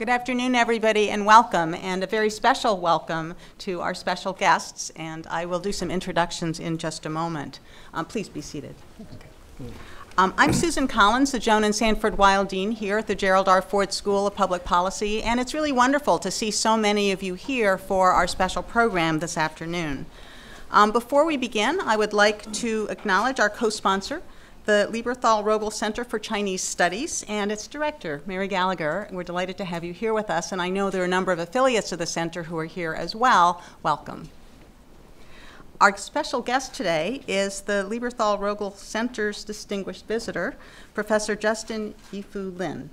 Good afternoon, everybody, and welcome, and a very special welcome to our special guests. And I will do some introductions in just a moment. Um, please be seated. Um, I'm Susan Collins, the Joan and Sanford Weill Dean here at the Gerald R. Ford School of Public Policy, and it's really wonderful to see so many of you here for our special program this afternoon. Um, before we begin, I would like to acknowledge our co-sponsor, the Lieberthal Rogel Center for Chinese Studies and its director, Mary Gallagher. We're delighted to have you here with us, and I know there are a number of affiliates of the center who are here as well. Welcome. Our special guest today is the Lieberthal Rogel Center's distinguished visitor, Professor Justin Yifu Lin.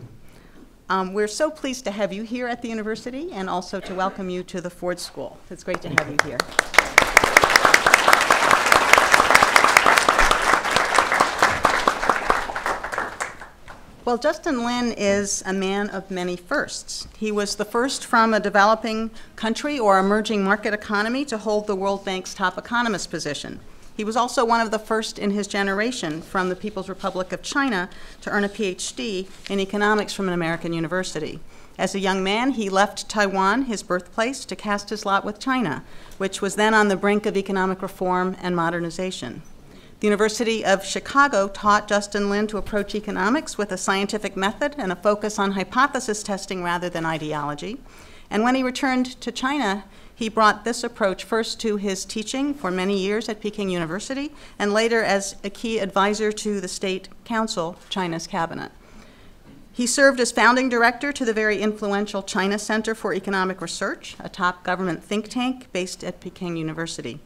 Um, we're so pleased to have you here at the university and also to welcome you to the Ford School. It's great to have you here. Well, Justin Lin is a man of many firsts. He was the first from a developing country or emerging market economy to hold the World Bank's top economist position. He was also one of the first in his generation from the People's Republic of China to earn a PhD in economics from an American university. As a young man, he left Taiwan, his birthplace, to cast his lot with China, which was then on the brink of economic reform and modernization. The University of Chicago taught Justin Lin to approach economics with a scientific method and a focus on hypothesis testing rather than ideology. And when he returned to China, he brought this approach first to his teaching for many years at Peking University and later as a key advisor to the State Council, China's cabinet. He served as founding director to the very influential China Center for Economic Research, a top government think tank based at Peking University.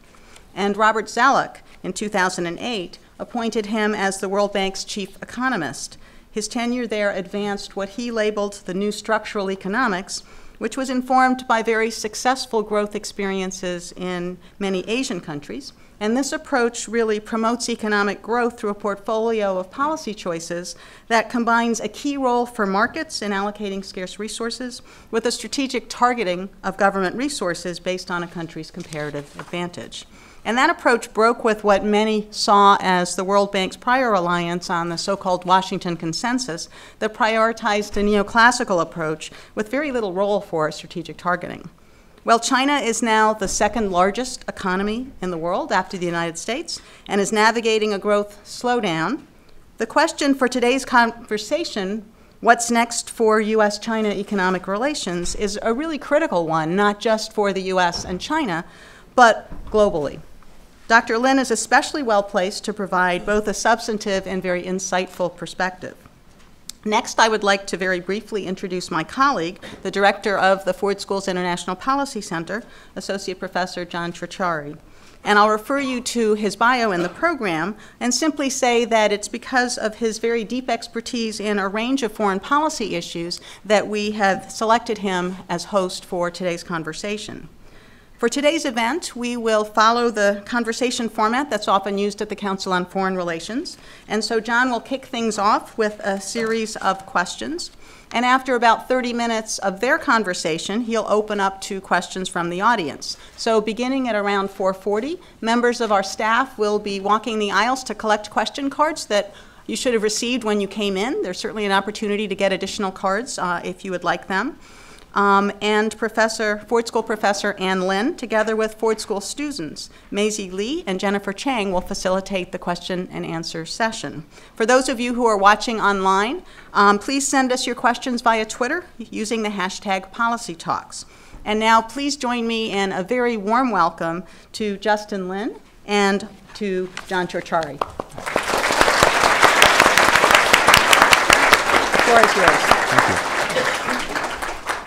And Robert Zoellick, in 2008, appointed him as the World Bank's chief economist. His tenure there advanced what he labeled the new structural economics, which was informed by very successful growth experiences in many Asian countries. And this approach really promotes economic growth through a portfolio of policy choices that combines a key role for markets in allocating scarce resources with a strategic targeting of government resources based on a country's comparative advantage. And that approach broke with what many saw as the World Bank's prior reliance on the so called Washington Consensus that prioritized a neoclassical approach with very little role for strategic targeting. Well, China is now the second largest economy in the world after the United States and is navigating a growth slowdown. The question for today's conversation, what's next for US China economic relations, is a really critical one, not just for the US and China, but globally. Dr. Lin is especially well placed to provide both a substantive and very insightful perspective. Next, I would like to very briefly introduce my colleague, the director of the Ford School's International Policy Center, Associate Professor John Ciorciari. And I'll refer you to his bio in the program and simply say that it's because of his very deep expertise in a range of foreign policy issues that we have selected him as host for today's conversation. For today's event, we will follow the conversation format that's often used at the Council on Foreign Relations. And so John will kick things off with a series of questions. And after about 30 minutes of their conversation, he'll open up to questions from the audience. So beginning at around 4:40, members of our staff will be walking the aisles to collect question cards that you should have received when you came in. There's certainly an opportunity to get additional cards uh, if you would like them um, and Professor, Ford School Professor Ann Lin, together with Ford School students, Maisie Lee and Jennifer Chang, will facilitate the question and answer session. For those of you who are watching online, um, please send us your questions via Twitter using the hashtag PolicyTalks. And now please join me in a very warm welcome to Justin Lin and to John Ciorciari. The floor is yours. Thank you.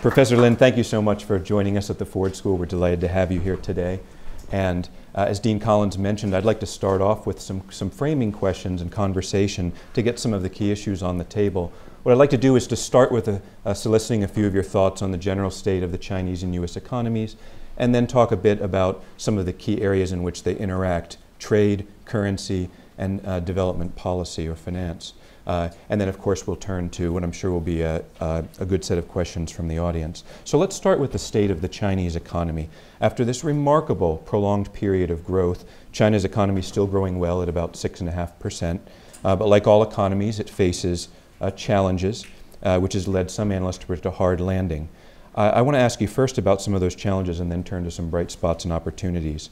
Professor Lin, thank you so much for joining us at the Ford School. We're delighted to have you here today. And uh, as Dean Collins mentioned, I'd like to start off with some, some framing questions and conversation to get some of the key issues on the table. What I'd like to do is to start with a, soliciting a few of your thoughts on the general state of the Chinese and U.S. economies, and then talk a bit about some of the key areas in which they interact trade, currency, and uh, development policy or finance. Uh, and then, of course, we'll turn to what I'm sure will be a, a, a, good set of questions from the audience. So let's start with the state of the Chinese economy. After this remarkable prolonged period of growth, China's economy is still growing well at about 6.5%. Uh, but like all economies, it faces uh, challenges. uh, which has led some analysts to predict a hard landing. I want to ask you first about some of those challenges and then turn to some bright spots and opportunities.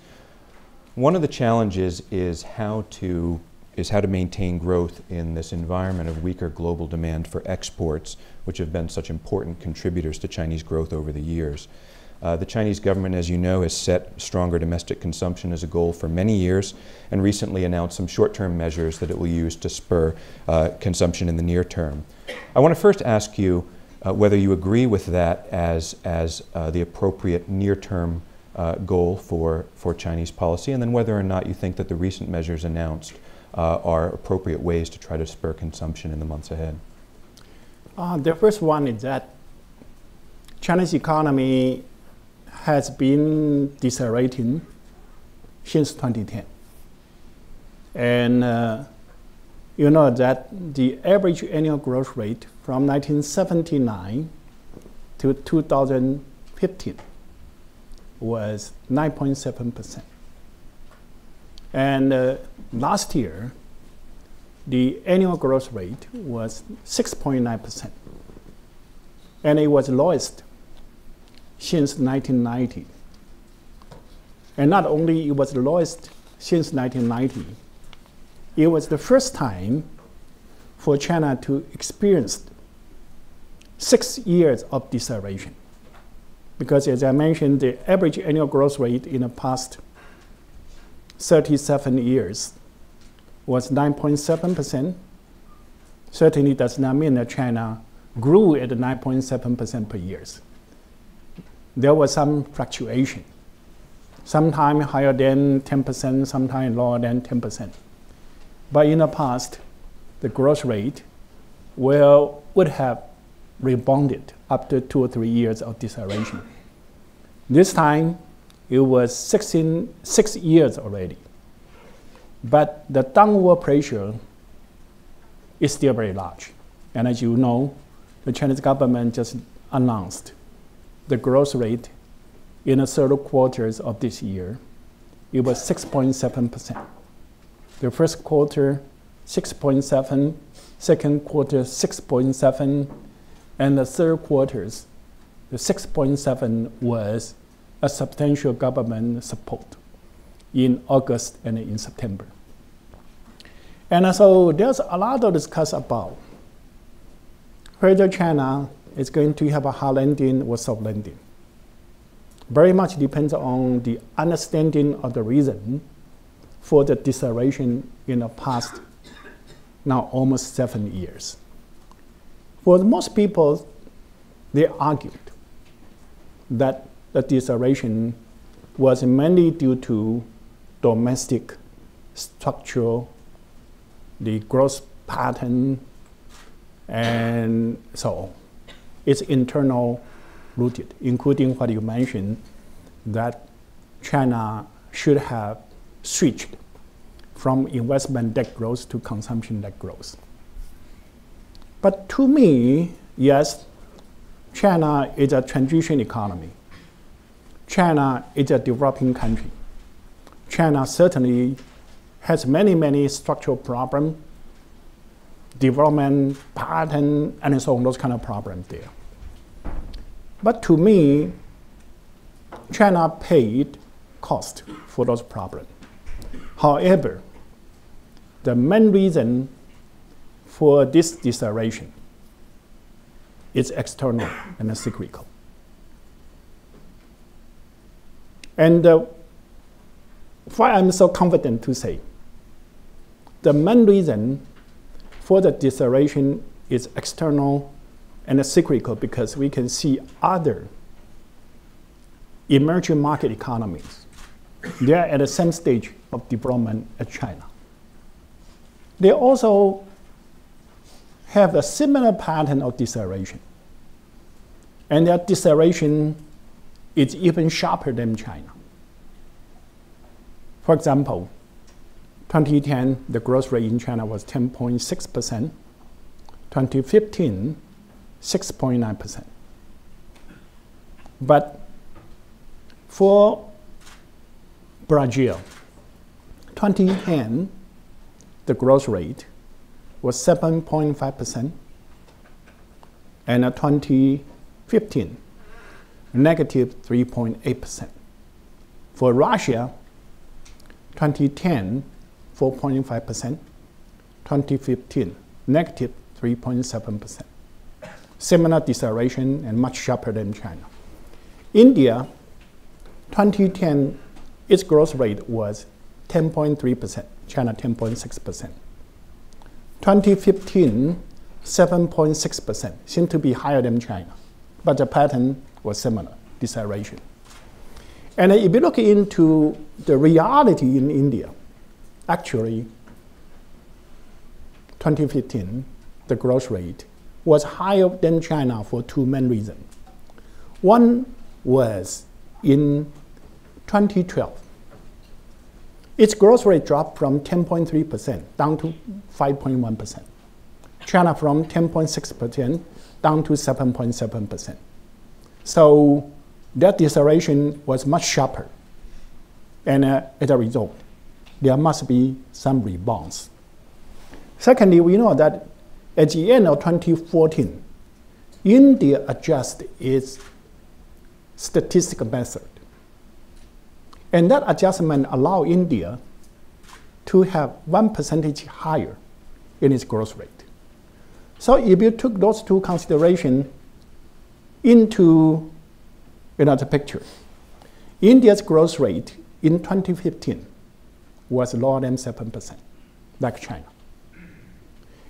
One of the challenges is how to is how to maintain growth in this environment of weaker global demand for exports, which have been such important contributors to Chinese growth over the years. Uh, the Chinese government, as you know, has set stronger domestic consumption as a goal for many years and recently announced some short term measures that it will use to spur uh, consumption in the near term. I want to first ask you uh, whether you agree with that as, as uh, the appropriate near term uh, goal for, for Chinese policy, and then whether or not you think that the recent measures announced uh, are appropriate ways to try to spur consumption in the months ahead. Uh, the first one is that China's economy has been decelerating since 2010. And uh, you know that the average annual growth rate from 1979 to 2015 was 9.7%. And uh, last year, the annual growth rate was 6.9%. And it was lowest since 1990. And not only it was the lowest since 1990, it was the first time for China to experience six years of deceleration. Because as I mentioned, the average annual growth rate in the past 37 years was 9.7%. Certainly does not mean that China grew at 9.7% per year. There was some fluctuation, sometimes higher than 10%, sometimes lower than 10%. But in the past, the growth rate will, would have rebounded after two or three years of deceleration. This time, it was 16, six years already. But the downward pressure is still very large. And as you know, the Chinese government just announced the growth rate in the third quarters of this year. It was 6.7%. The first quarter, 6.7, second quarter, 6.7, and the third quarters, the 6.7 was a substantial government support in August and in September. And so there's a lot of discuss about whether China is going to have a hard landing or soft landing. Very much depends on the understanding of the reason for the deceleration in the past now almost seven years. For most people, they argued that the deceleration was mainly due to domestic structural, the growth pattern, and so on. it's internal rooted, including what you mentioned that China should have switched from investment led growth to consumption led growth. But to me, yes, China is a transition economy. China is a developing country. China certainly has many, many structural problems, development pattern, and so on, those kind of problems there. But to me, China paid cost for those problems. However, the main reason for this deceleration is external and cyclical. And uh, why I'm so confident to say, the main reason for the deceleration is external and cyclical because we can see other emerging market economies. They are at the same stage of development as China. They also have a similar pattern of deceleration. And their deceleration is even sharper than China. For example, 2010, the growth rate in China was 10.6%. 2015, 6.9%. But for Brazil, 2010, the growth rate was 7.5%. and 2015, negative 3.8%. For Russia, 2010, 4.5%, 2015, negative 3.7%. Similar deceleration and much sharper than China. India, 2010, its growth rate was 10.3%, China 10.6%. 2015, 7.6%, seemed to be higher than China, but the pattern was similar, deceleration. And if you look into the reality in India, actually, 2015, the growth rate was higher than China for two main reasons. One was in 2012. Its growth rate dropped from 10.3% down to 5.1%. China from 10.6% down to 7.7%. So that deceleration was much sharper. And uh, as a result, there must be some rebounds. Secondly, we know that at the end of 2014, India adjusted its statistical method. And that adjustment allowed India to have one percentage higher in its growth rate. So if you took those two considerations into another picture, India's growth rate in 2015 was lower than 7%, like China.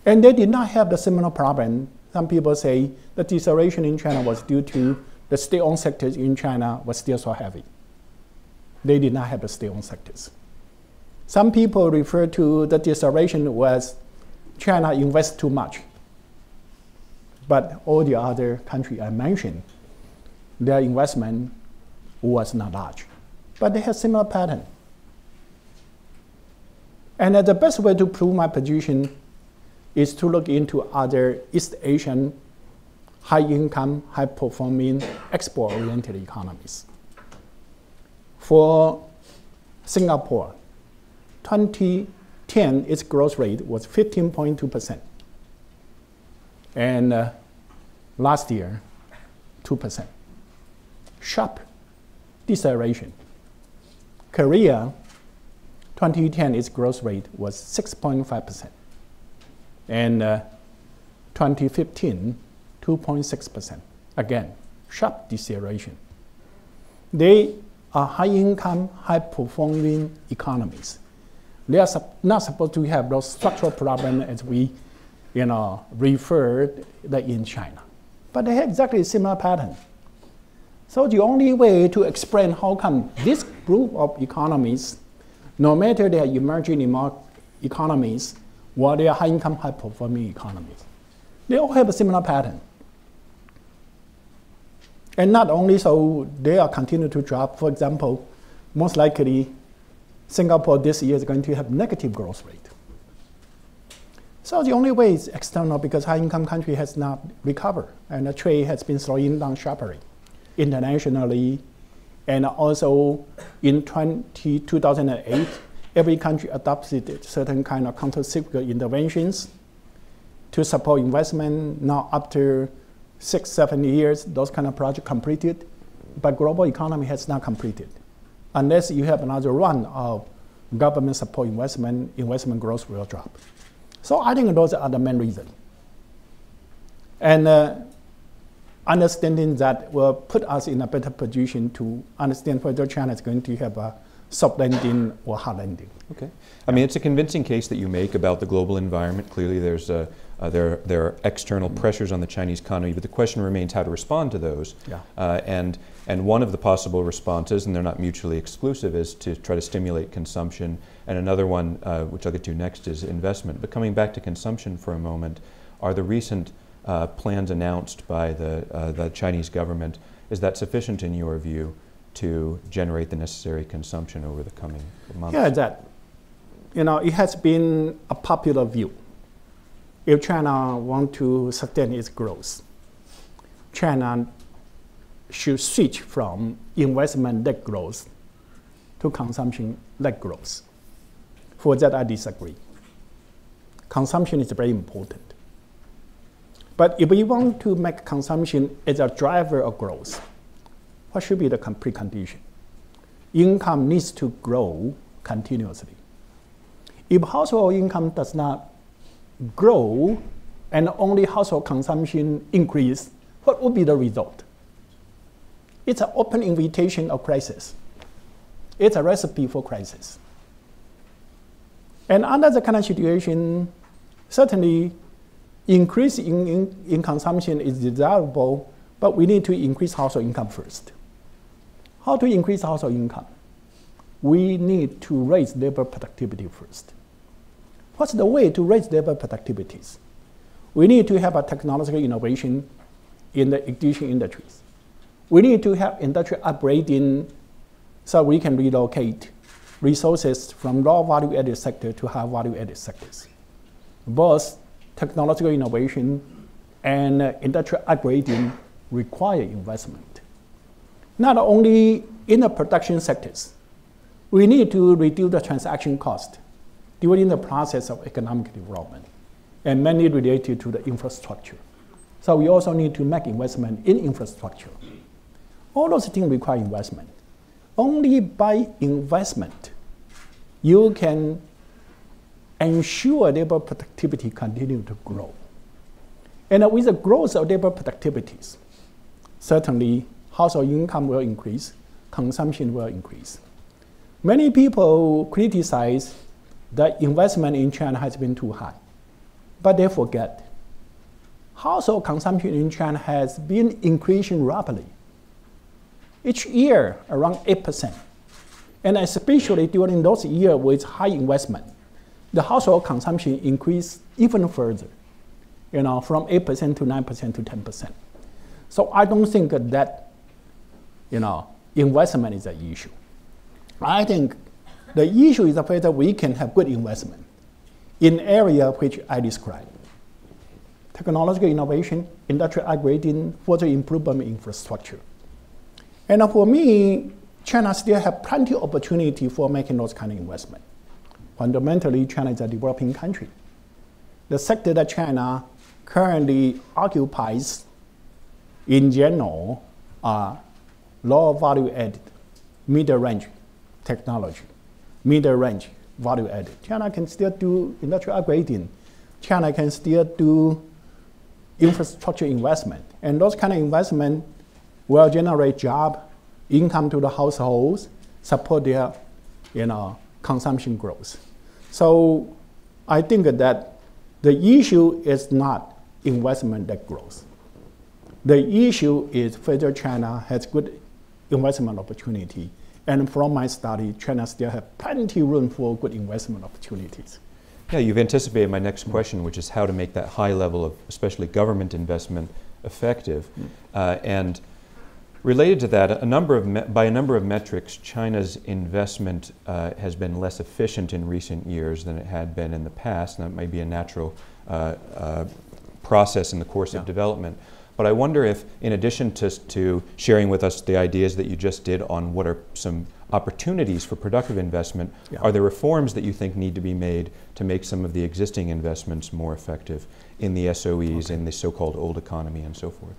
And they did not have the similar problem. Some people say the deceleration in China was due to the state-owned sectors in China was still so heavy. They did not have the state-owned sectors. Some people refer to the deceleration was China invests too much. But all the other countries I mentioned, their investment was not large. But they have similar pattern. And the best way to prove my position is to look into other East Asian high income, high performing, export oriented economies. For Singapore, 2010, its growth rate was 15.2%. And uh, last year, 2%. Sharp deceleration. Korea, 2010, its growth rate was 6.5%. And uh, 2015, 2.6%. Again, sharp deceleration. They are high income, high performing economies. They are not supposed to have those structural problems as we you know, referred that in China. But they have exactly similar pattern. So the only way to explain how come this group of economies, no matter they are emerging economies, or they are high income, high performing economies, they all have a similar pattern. And not only so, they are continue to drop. For example, most likely, Singapore this year is going to have negative growth rate. So the only way is external because high income country has not recovered and the trade has been slowing down sharply internationally. And also in 20, 2008, every country adopted certain kind of counter-cyclical interventions to support investment. Now after six, seven years, those kind of projects completed, but global economy has not completed. Unless you have another run of government support investment, investment growth will drop. So I think those are the main reasons. And uh, understanding that will put us in a better position to understand whether China is going to have a soft landing or hard landing. Okay. I mean, it's a convincing case that you make about the global environment. Clearly, there's a, uh, there, there are external pressures on the Chinese economy, but the question remains how to respond to those. Yeah. Uh, and, and one of the possible responses, and they're not mutually exclusive, is to try to stimulate consumption. And another one, uh, which I'll get to next, is investment. But coming back to consumption for a moment, are the recent uh, plans announced by the, uh, the Chinese government, is that sufficient in your view to generate the necessary consumption over the coming months? Yeah, that, you know, it has been a popular view if China want to sustain its growth, China should switch from investment-led growth to consumption-led growth. For that, I disagree. Consumption is very important. But if we want to make consumption as a driver of growth, what should be the precondition? Income needs to grow continuously. If household income does not grow and only household consumption increase, what would be the result? It's an open invitation of crisis. It's a recipe for crisis. And under the kind of situation, certainly increase in, in, in consumption is desirable, but we need to increase household income first. How to increase household income? We need to raise labor productivity first. What's the way to raise labor productivities? We need to have a technological innovation in the existing industries. We need to have industrial upgrading so we can relocate resources from low value added sector to high value added sectors. Both technological innovation and industrial upgrading require investment. Not only in the production sectors, we need to reduce the transaction cost during the process of economic development, and mainly related to the infrastructure. So we also need to make investment in infrastructure. All those things require investment. Only by investment, you can ensure labor productivity continue to grow. And with the growth of labor productivities, certainly household income will increase, consumption will increase. Many people criticize that investment in China has been too high, but they forget household consumption in China has been increasing rapidly. Each year, around 8%. And especially during those years with high investment, the household consumption increased even further, you know, from 8% to 9% to 10%. So I don't think that, you know, investment is an issue. I think the issue is whether we can have good investment in area which I described. Technological innovation, industrial upgrading, further improvement in infrastructure. And for me, China still have plenty of opportunity for making those kind of investment. Fundamentally, China is a developing country. The sector that China currently occupies in general are low value added, middle range technology, middle range value added. China can still do industrial upgrading. China can still do infrastructure investment. And those kind of investment will generate job, income to the households, support their you know, consumption growth. So I think that the issue is not investment that grows. The issue is whether China has good investment opportunity. And from my study, China still has plenty room for good investment opportunities. Yeah, you've anticipated my next question, which is how to make that high level of, especially government investment, effective. Mm. Uh, and Related to that, a number of by a number of metrics, China's investment uh, has been less efficient in recent years than it had been in the past, and that may be a natural uh, uh, process in the course yeah. of development. But I wonder if, in addition to, to sharing with us the ideas that you just did on what are some opportunities for productive investment, yeah. are there reforms that you think need to be made to make some of the existing investments more effective in the SOEs, okay. in the so-called old economy, and so forth?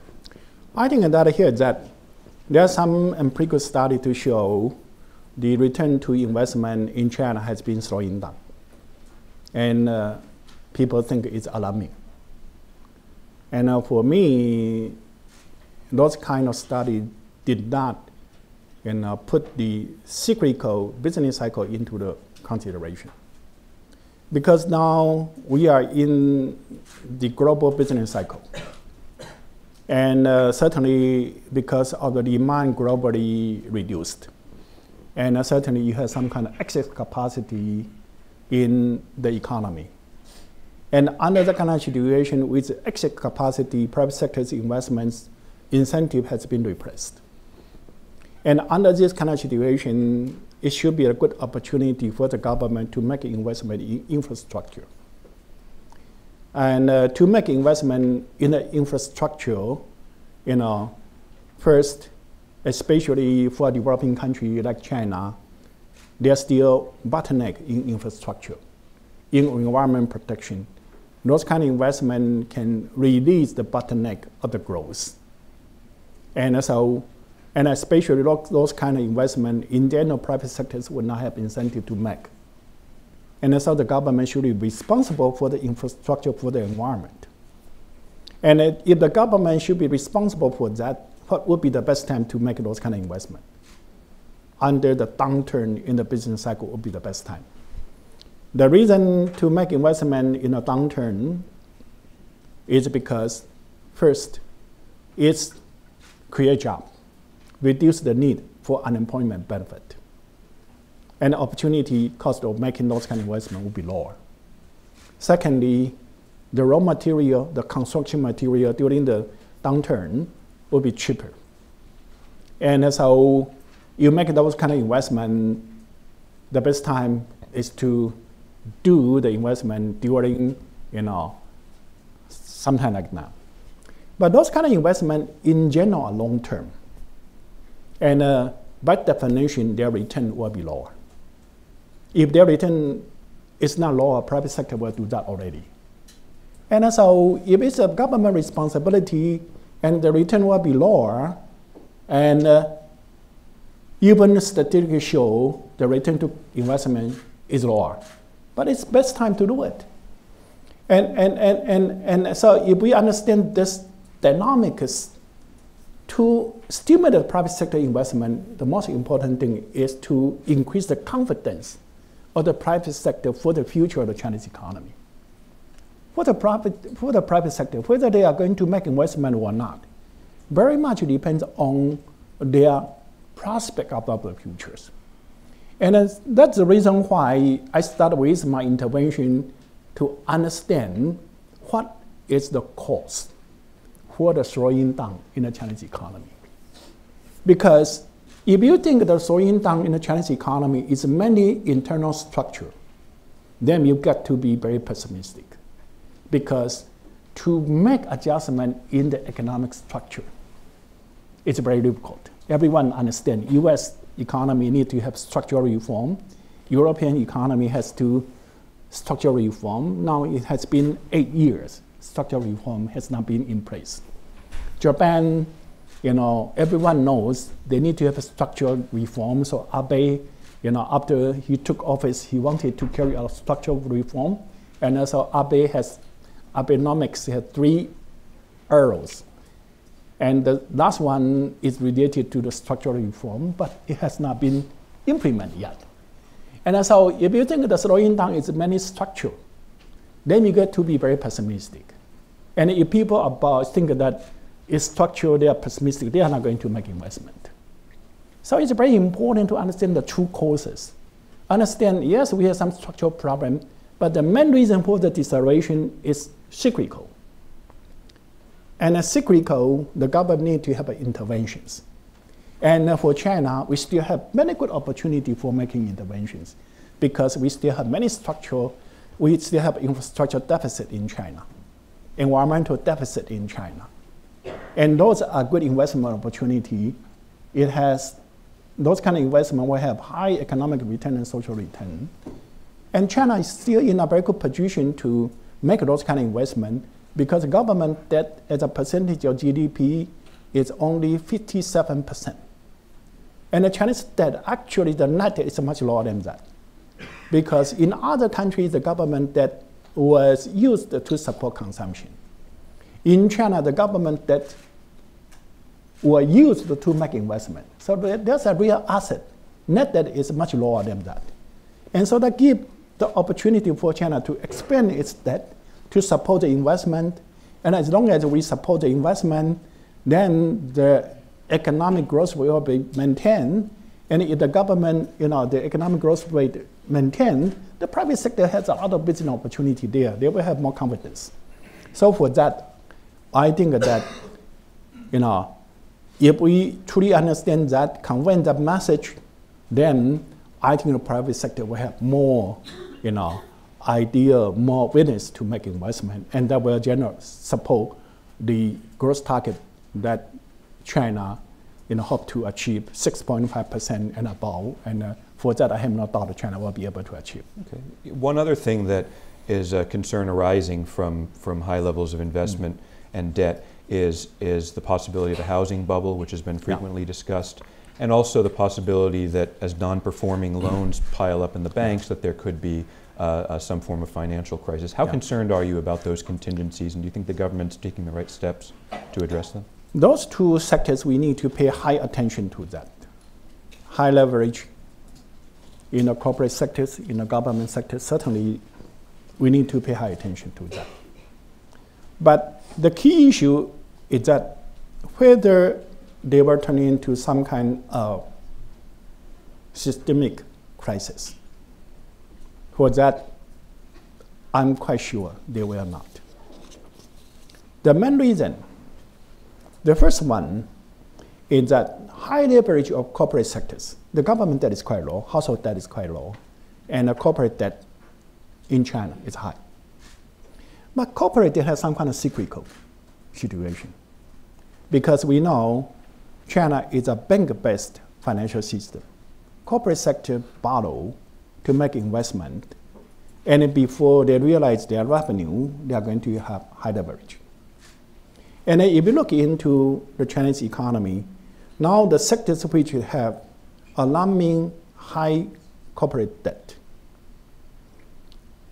I think that here that there are some empirical studies to show the return to investment in China has been slowing down. And uh, people think it's alarming. And uh, for me, those kind of studies did not you know, put the cyclical business cycle into the consideration. Because now we are in the global business cycle. And uh, certainly because of the demand globally reduced. And uh, certainly you have some kind of excess capacity in the economy. And under that kind of situation, with excess capacity, private sector's investments incentive has been replaced. And under this kind of situation, it should be a good opportunity for the government to make investment in infrastructure. And uh, to make investment in the infrastructure, you know, first, especially for a developing country like China, there's still bottleneck in infrastructure, in environment protection, those kind of investment can release the bottleneck of the growth. And so, and especially those, kind of investment in general, private sectors would not have incentive to make. And so the government should be responsible for the infrastructure for the environment. And if the government should be responsible for that, what would be the best time to make those kind of investment? Under the downturn in the business cycle would be the best time. The reason to make investment in a downturn is because, first, it's create job, reduce the need for unemployment benefit, and the opportunity cost of making those kind of investment will be lower. Secondly, the raw material, the construction material during the downturn will be cheaper. And so you make those kind of investment, the best time is to do the investment during, you know, sometime like now. But those kind of investment in general are long term. And uh, by definition, their return will be lower. If their return is not lower, private sector will do that already. And so if it's a government responsibility and the return will be lower, and uh, even statistics show the return to investment is lower but it's best time to do it. And, and, and, and, and so if we understand this dynamics, to stimulate private sector investment, the most important thing is to increase the confidence of the private sector for the future of the Chinese economy. For the private, for the private sector, whether they are going to make investment or not, very much depends on their prospect of the futures. And that's the reason why I start with my intervention to understand what is the cause for the slowing down in the Chinese economy. Because if you think the slowing down in the Chinese economy is mainly internal structure, then you got to be very pessimistic. Because to make adjustment in the economic structure, it's very difficult. Everyone understands U.S economy need to have structural reform. European economy has to structural reform. Now it has been eight years. Structural reform has not been in place. Japan, you know, everyone knows they need to have a structural reform. So Abe, you know, after he took office, he wanted to carry out structural reform. And also Abe has, Abenomics had three arrows and the last one is related to the structural reform, but it has not been implemented yet. And so if you think the slowing down is mainly structural, then you get to be very pessimistic. And if people about think that it's structural, they are pessimistic, they are not going to make investment. So it's very important to understand the true causes. Understand, yes, we have some structural problem, but the main reason for the deceleration is cyclical. And cyclical, the government need to have interventions. And for China, we still have many good opportunity for making interventions because we still have many structural, we still have infrastructure deficit in China, environmental deficit in China. And those are good investment opportunity. It has, those kind of investment will have high economic return and social return. And China is still in a very good position to make those kind of investment because government debt as a percentage of GDP is only 57%. And the Chinese debt, actually the net is much lower than that. Because in other countries, the government debt was used to support consumption. In China, the government debt were used to make investment. So there's a real asset. Net debt is much lower than that. And so that gives the opportunity for China to expand its debt to support the investment. And as long as we support the investment, then the economic growth will be maintained. And if the government, you know, the economic growth rate maintained, the private sector has a lot of business opportunity there. They will have more confidence. So for that, I think that, you know, if we truly understand that, convey that message, then I think the private sector will have more, you know, idea, more willingness to make investment, and that will generally support the growth target that China you know, hope to achieve 6.5% and above. And uh, for that, I have no doubt that China will be able to achieve. Okay. One other thing that is a concern arising from, from high levels of investment and debt is, is the possibility of a housing bubble, which has been frequently discussed, and also the possibility that as non-performing loans pile up in the banks, that there could be uh, uh, some form of financial crisis. How Yeah. concerned are you about those contingencies, and do you think the government's taking the right steps to address them? Those two sectors, we need to pay high attention to that. High leverage in the corporate sectors, in the government sector, certainly we need to pay high attention to that. But the key issue is that whether they were turning into some kind of systemic crisis. For that, I'm quite sure they will not. The main reason the first one is that high leverage of corporate sectors. The government debt is quite low, household debt is quite low, and the corporate debt in China is high. But corporate debt has some kind of cyclical situation because we know China is a bank-based financial system. Corporate sector borrow to make investment, and before they realize their revenue, they are going to have high leverage. And if you look into the Chinese economy, now the sectors which have alarming high corporate debt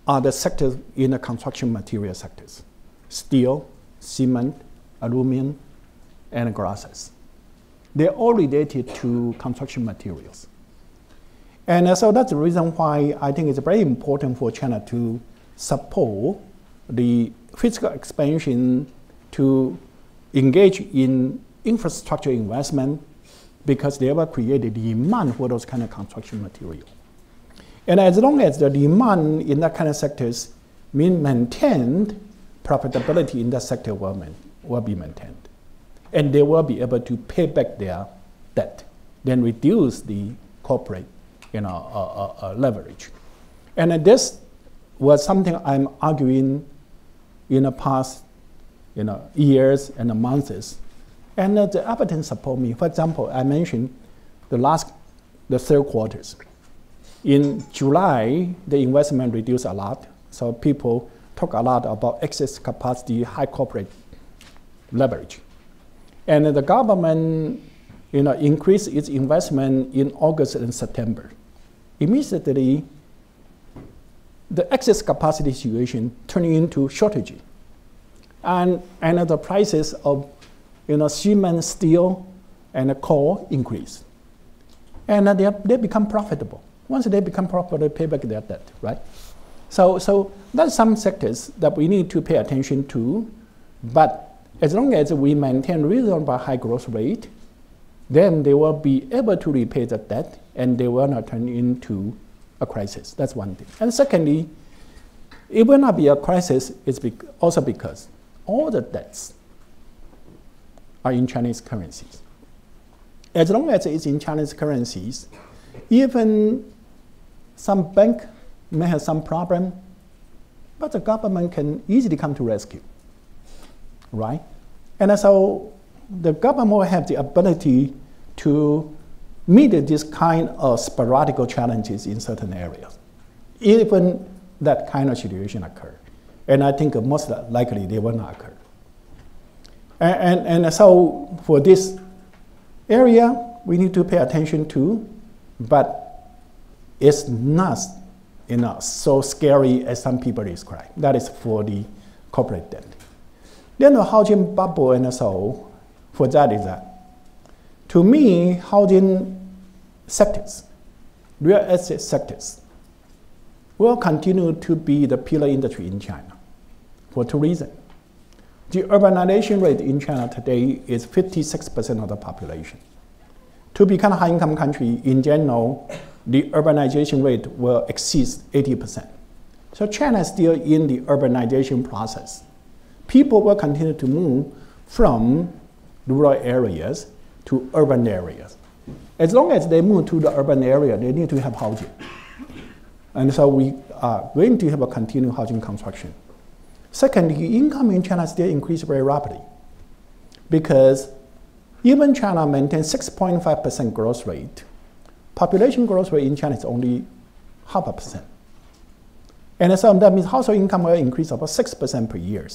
are the sectors in the construction material sectors steel, cement, aluminum, and glasses. They're all related to construction materials. And uh, so that's the reason why I think it's very important for China to support the fiscal expansion to engage in infrastructure investment because they will create a demand for those kind of construction material. And as long as the demand in that kind of sectors mean maintained, profitability in that sector will, man, will be maintained. And they will be able to pay back their debt, then reduce the corporate you know, uh, uh, uh, leverage. And this was something I'm arguing in the past you know, years and months. And the evidence support me. For example, I mentioned the last, the third quarters. In July, the investment reduced a lot. So people talk a lot about excess capacity, high corporate leverage. And the government you know, increased its investment in August and September. Immediately, the excess capacity situation turning into shortage. And, and the prices of you know, cement, steel, and coal increase. And they, they become profitable. Once they become profitable, they pay back their debt, right? So, so that's some sectors that we need to pay attention to. But as long as we maintain reasonable high growth rate, then they will be able to repay the debt and they will not turn into a crisis. That's one thing. And secondly, it will not be a crisis is bec- also because all the debts are in Chinese currencies. As long as it's in Chinese currencies, even some bank may have some problem, but the government can easily come to rescue, right? And so the government will have the ability to meet this kind of sporadic challenges in certain areas, even that kind of situation occur. And I think most likely they will not occur. And, and, and so for this area, we need to pay attention to, but it's not you know, so scary as some people describe. That is for the corporate debt. Then the housing bubble and so for that is that. To me, housing sectors, real estate sectors, will continue to be the pillar industry in China for two reasons. The urbanization rate in China today is 56% of the population. To become a high income country, in general, the urbanization rate will exceed 80%. So China is still in the urbanization process. People will continue to move from rural areas to urban areas. As long as they move to the urban area, they need to have housing. And so we are going to have a continued housing construction. Secondly, income in China still increase very rapidly because even China maintains 6.5% growth rate, population growth rate in China is only half a percent. And so that means household income will increase about 6% per year.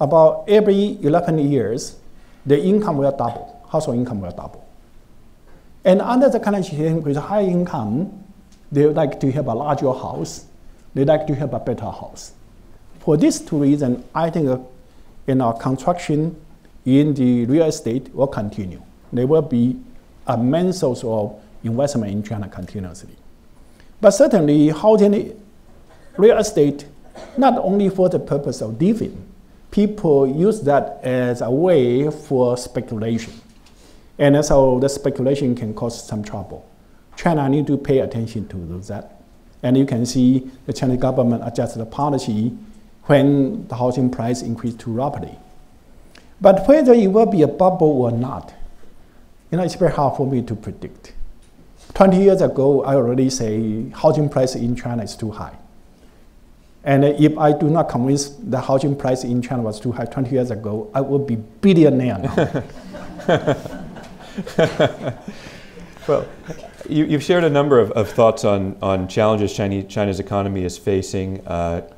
About every 11 years, the income will double, household income will double. And under the of situation with high income, they would like to have a larger house, they like to have a better house. For these two reasons, I think uh, in our construction in the real estate will continue. There will be a main source of investment in China continuously. But certainly, housing real estate, not only for the purpose of living, people use that as a way for speculation. And so the speculation can cause some trouble. China need to pay attention to that. And you can see the Chinese government adjust the policy when the housing price increased too rapidly. But whether it will be a bubble or not, you know, it's very hard for me to predict. 20 years ago, I already say housing price in China is too high. And if I do not convince the housing price in China was too high 20 years ago, I would be billionaire now. well, you, have shared a number of, of, thoughts on, on challenges Chinese, China's economy is facing uh,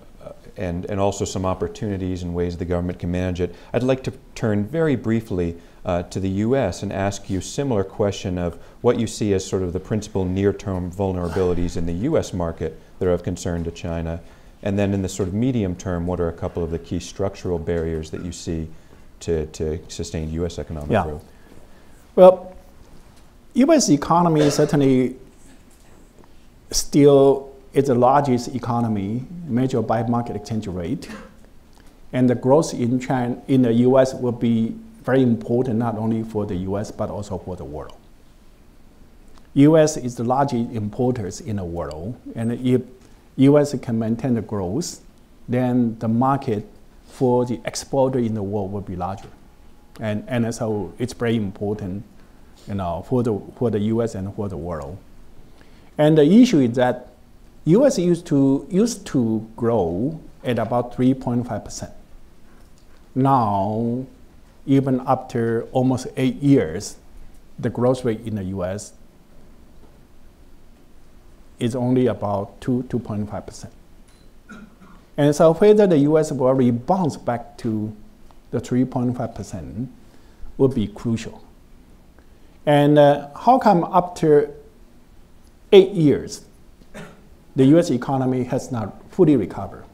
and, and also some opportunities and ways the government can manage it. I'd like to turn very briefly uh, to the U.S. and ask you a similar question of what you see as sort of the principal near-term vulnerabilities in the U.S. market that are of concern to China, and then in the sort of medium term, what are a couple of the key structural barriers that you see to, to sustained U.S. economic yeah. growth? Well, U.S. economy certainly still is the largest economy measured by market exchange rate, and the growth in China in the U.S. will be very important not only for the U.S. but also for the world. U.S. is the largest importers in the world, and if U.S. can maintain the growth, then the market for the exporter in the world will be larger, and and so it's very important, you know, for the for the U.S. and for the world. And the issue is that U.S. used to used to grow at about 3.5 percent. Now even after almost eight years, the growth rate in the US is only about 2, 2.5%. And so whether the US will rebound back to the 3.5% will be crucial. And uh, how come after eight years, the US economy has not fully recovered?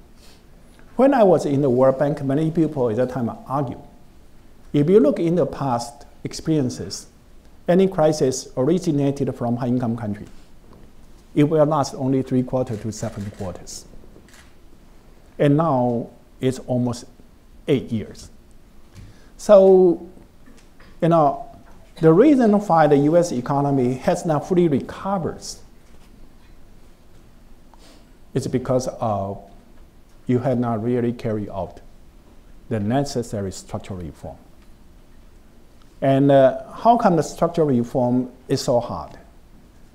When I was in the World Bank, many people at that time argued if you look in the past experiences, any crisis originated from high income country, it will last only three quarters to seven quarters. And now it's almost eight years. So, you know, the reason why the US economy has not fully recovered is because of you have not really carried out the necessary structural reform. And uh, how come the structural reform is so hard?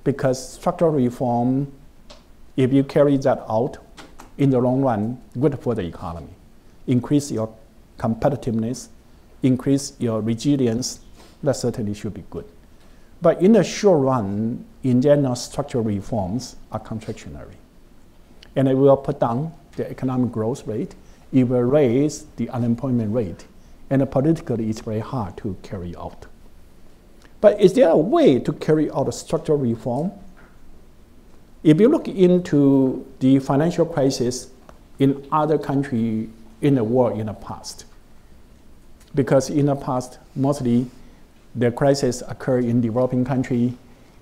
Because structural reform, if you carry that out, in the long run, good for the economy. Increase your competitiveness, increase your resilience, that certainly should be good. But in the short run, in general, structural reforms are contractionary. And it will put down the economic growth rate, it will raise the unemployment rate, and politically it's very hard to carry out. But is there a way to carry out a structural reform? If you look into the financial crisis in other countries in the world in the past, because in the past, mostly the crisis occur in developing country,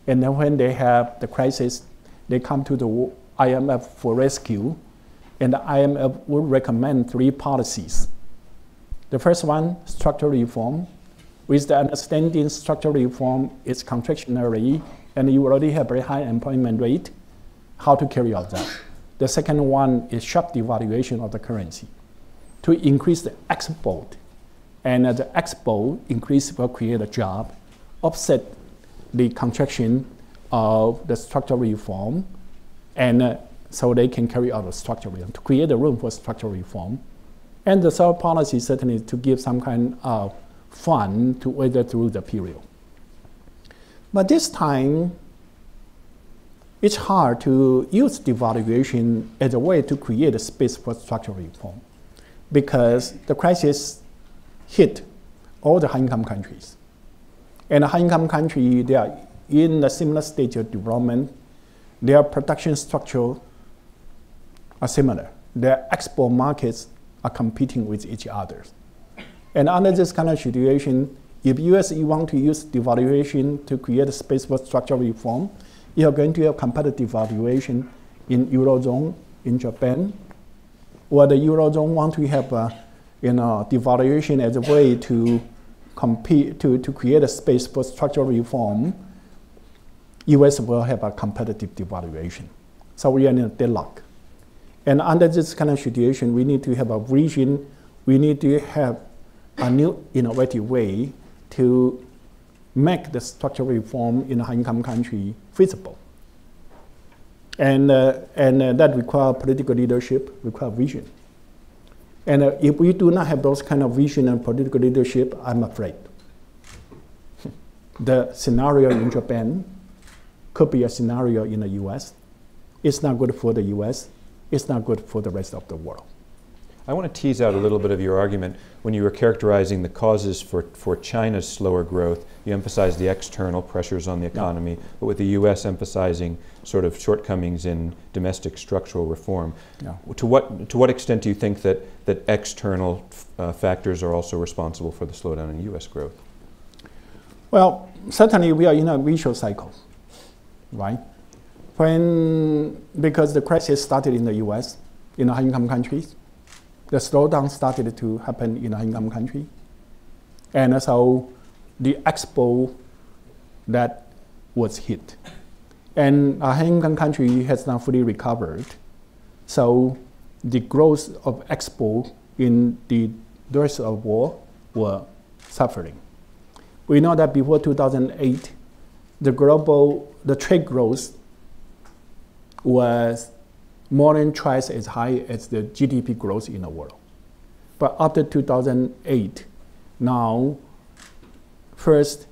and then when they have the crisis, they come to the IMF for rescue, and the IMF would recommend three policies the first one, structural reform. With the understanding structural reform is contractionary and you already have very high employment rate, how to carry out that. The second one is sharp devaluation of the currency to increase the export. And the export increase will create a job, offset the contraction of the structural reform, and uh, so they can carry out a structural reform to create a room for structural reform. And the third policy certainly to give some kind of fund to weather through the period. But this time, it's hard to use devaluation as a way to create a space for structural reform because the crisis hit all the high-income countries. And the high-income country, they are in a similar stage of development. Their production structure are similar. Their export markets are competing with each other. And under this kind of situation, if US you want to use devaluation to create a space for structural reform, you're going to have competitive valuation in Eurozone, in Japan, or the Eurozone want to have a, you know, devaluation as a way to compete, to, to create a space for structural reform, US will have a competitive devaluation. So we are in a deadlock. And under this kind of situation, we need to have a vision, we need to have a new innovative way to make the structural reform in a high-income country feasible. And, uh, and uh, that requires political leadership, require vision. And uh, if we do not have those kind of vision and political leadership, I'm afraid. the scenario in Japan could be a scenario in the US. It's not good for the US. It's not good for the rest of the world. I want to tease out a little bit of your argument. When you were characterizing the causes for, for China's slower growth, you emphasized the external pressures on the economy, yeah. but with the U.S. emphasizing sort of shortcomings in domestic structural reform. Yeah. To, what, to what extent do you think that, that external uh, factors are also responsible for the slowdown in U.S. growth? Well, certainly we are in a vicious cycle, right? When, because the crisis started in the U.S., in the high-income countries, the slowdown started to happen in the high-income country. And so the expo that was hit. And a high-income country has not fully recovered. So the growth of expo in the rest of the world were suffering. We know that before 2008, the global, the trade growth was more than twice as high as the GDP growth in the world. But after 2008, now, first,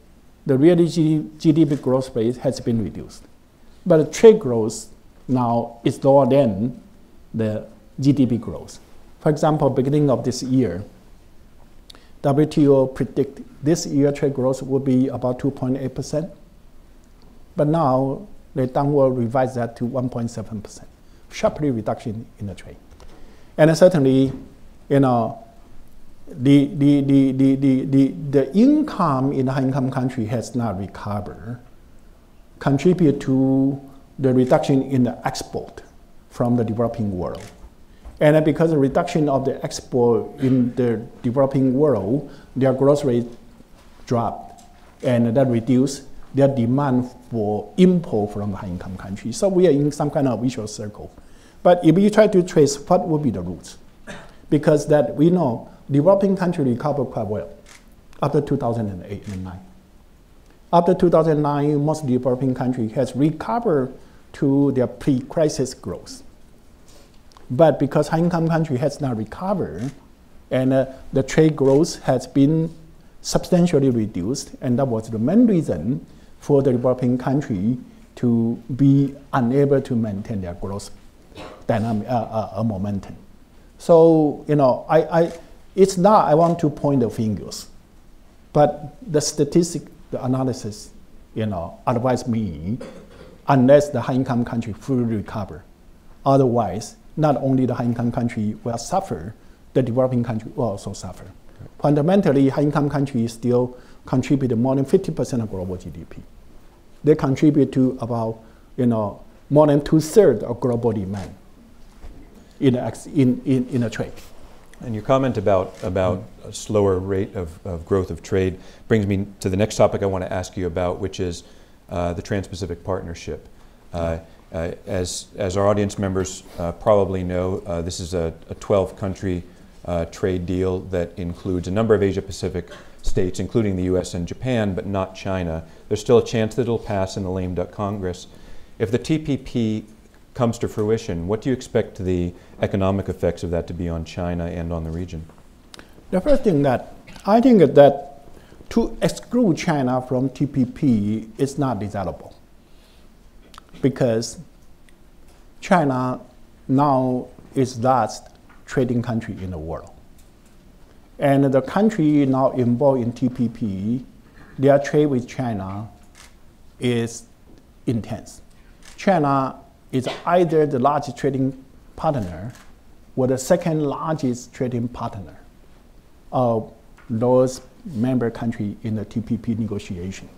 the real GDP growth rate has been reduced. But the trade growth now is lower than the GDP growth. For example, beginning of this year, WTO predict this year trade growth will be about 2.8%. But now they downward revise that to 1.7% sharply reduction in the trade. And certainly, you know, the, the, the, the, the, the, the income in high-income country has not recovered, contribute to the reduction in the export from the developing world. And because the reduction of the export in the developing world, their growth rate dropped, and that reduced their demand for import from high-income countries. So we are in some kind of vicious circle. But if you try to trace what would be the roots, because that we know developing country recovered quite well after 2008 and 9. After 2009, most developing country has recovered to their pre-crisis growth. But because high-income country has not recovered, and uh, the trade growth has been substantially reduced, and that was the main reason for the developing country to be unable to maintain their growth dynamic, uh, uh, uh, momentum. So, you know, I, I, it's not I want to point the fingers, but the statistic, the analysis, you know, advise me, unless the high-income country fully recover, otherwise, not only the high-income country will suffer, the developing country will also suffer. Okay. Fundamentally, high-income countries still contribute more than 50% of global GDP. They contribute to about, you know, more than two-thirds of global demand in in, in, in a trade. And your comment about, about a slower rate of, of growth of trade brings me to the next topic I want to ask you about, which is uh, the Trans-Pacific Partnership. Uh, uh, as, as our audience members uh, probably know, uh, this is a 12-country uh, trade deal that includes a number of Asia-Pacific states, including the U.S. and Japan, but not China. There's still a chance that it'll pass in the lame duck Congress. If the TPP comes to fruition, what do you expect the economic effects of that to be on China and on the region? The first thing that I think that to exclude China from TPP is not desirable. Because China now is the last trading country in the world. And the country now involved in TPP, their trade with China is intense. China is either the largest trading partner or the second largest trading partner of those member countries in the TPP negotiation.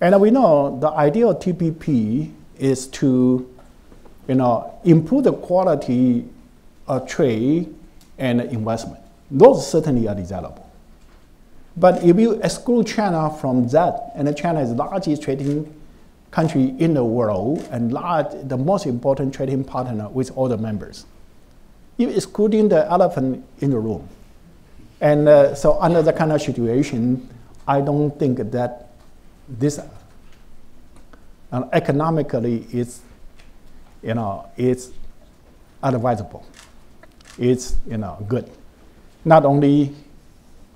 And we know the idea of TPP is to you know, improve the quality of trade and investment. Those certainly are desirable. But if you exclude China from that, and China is the largest trading country in the world and large, the most important trading partner with all the members, you excluding the elephant in the room. And uh, so under that kind of situation, I don't think that this uh, economically it's you know, it's advisable. It's, you know, good. Not only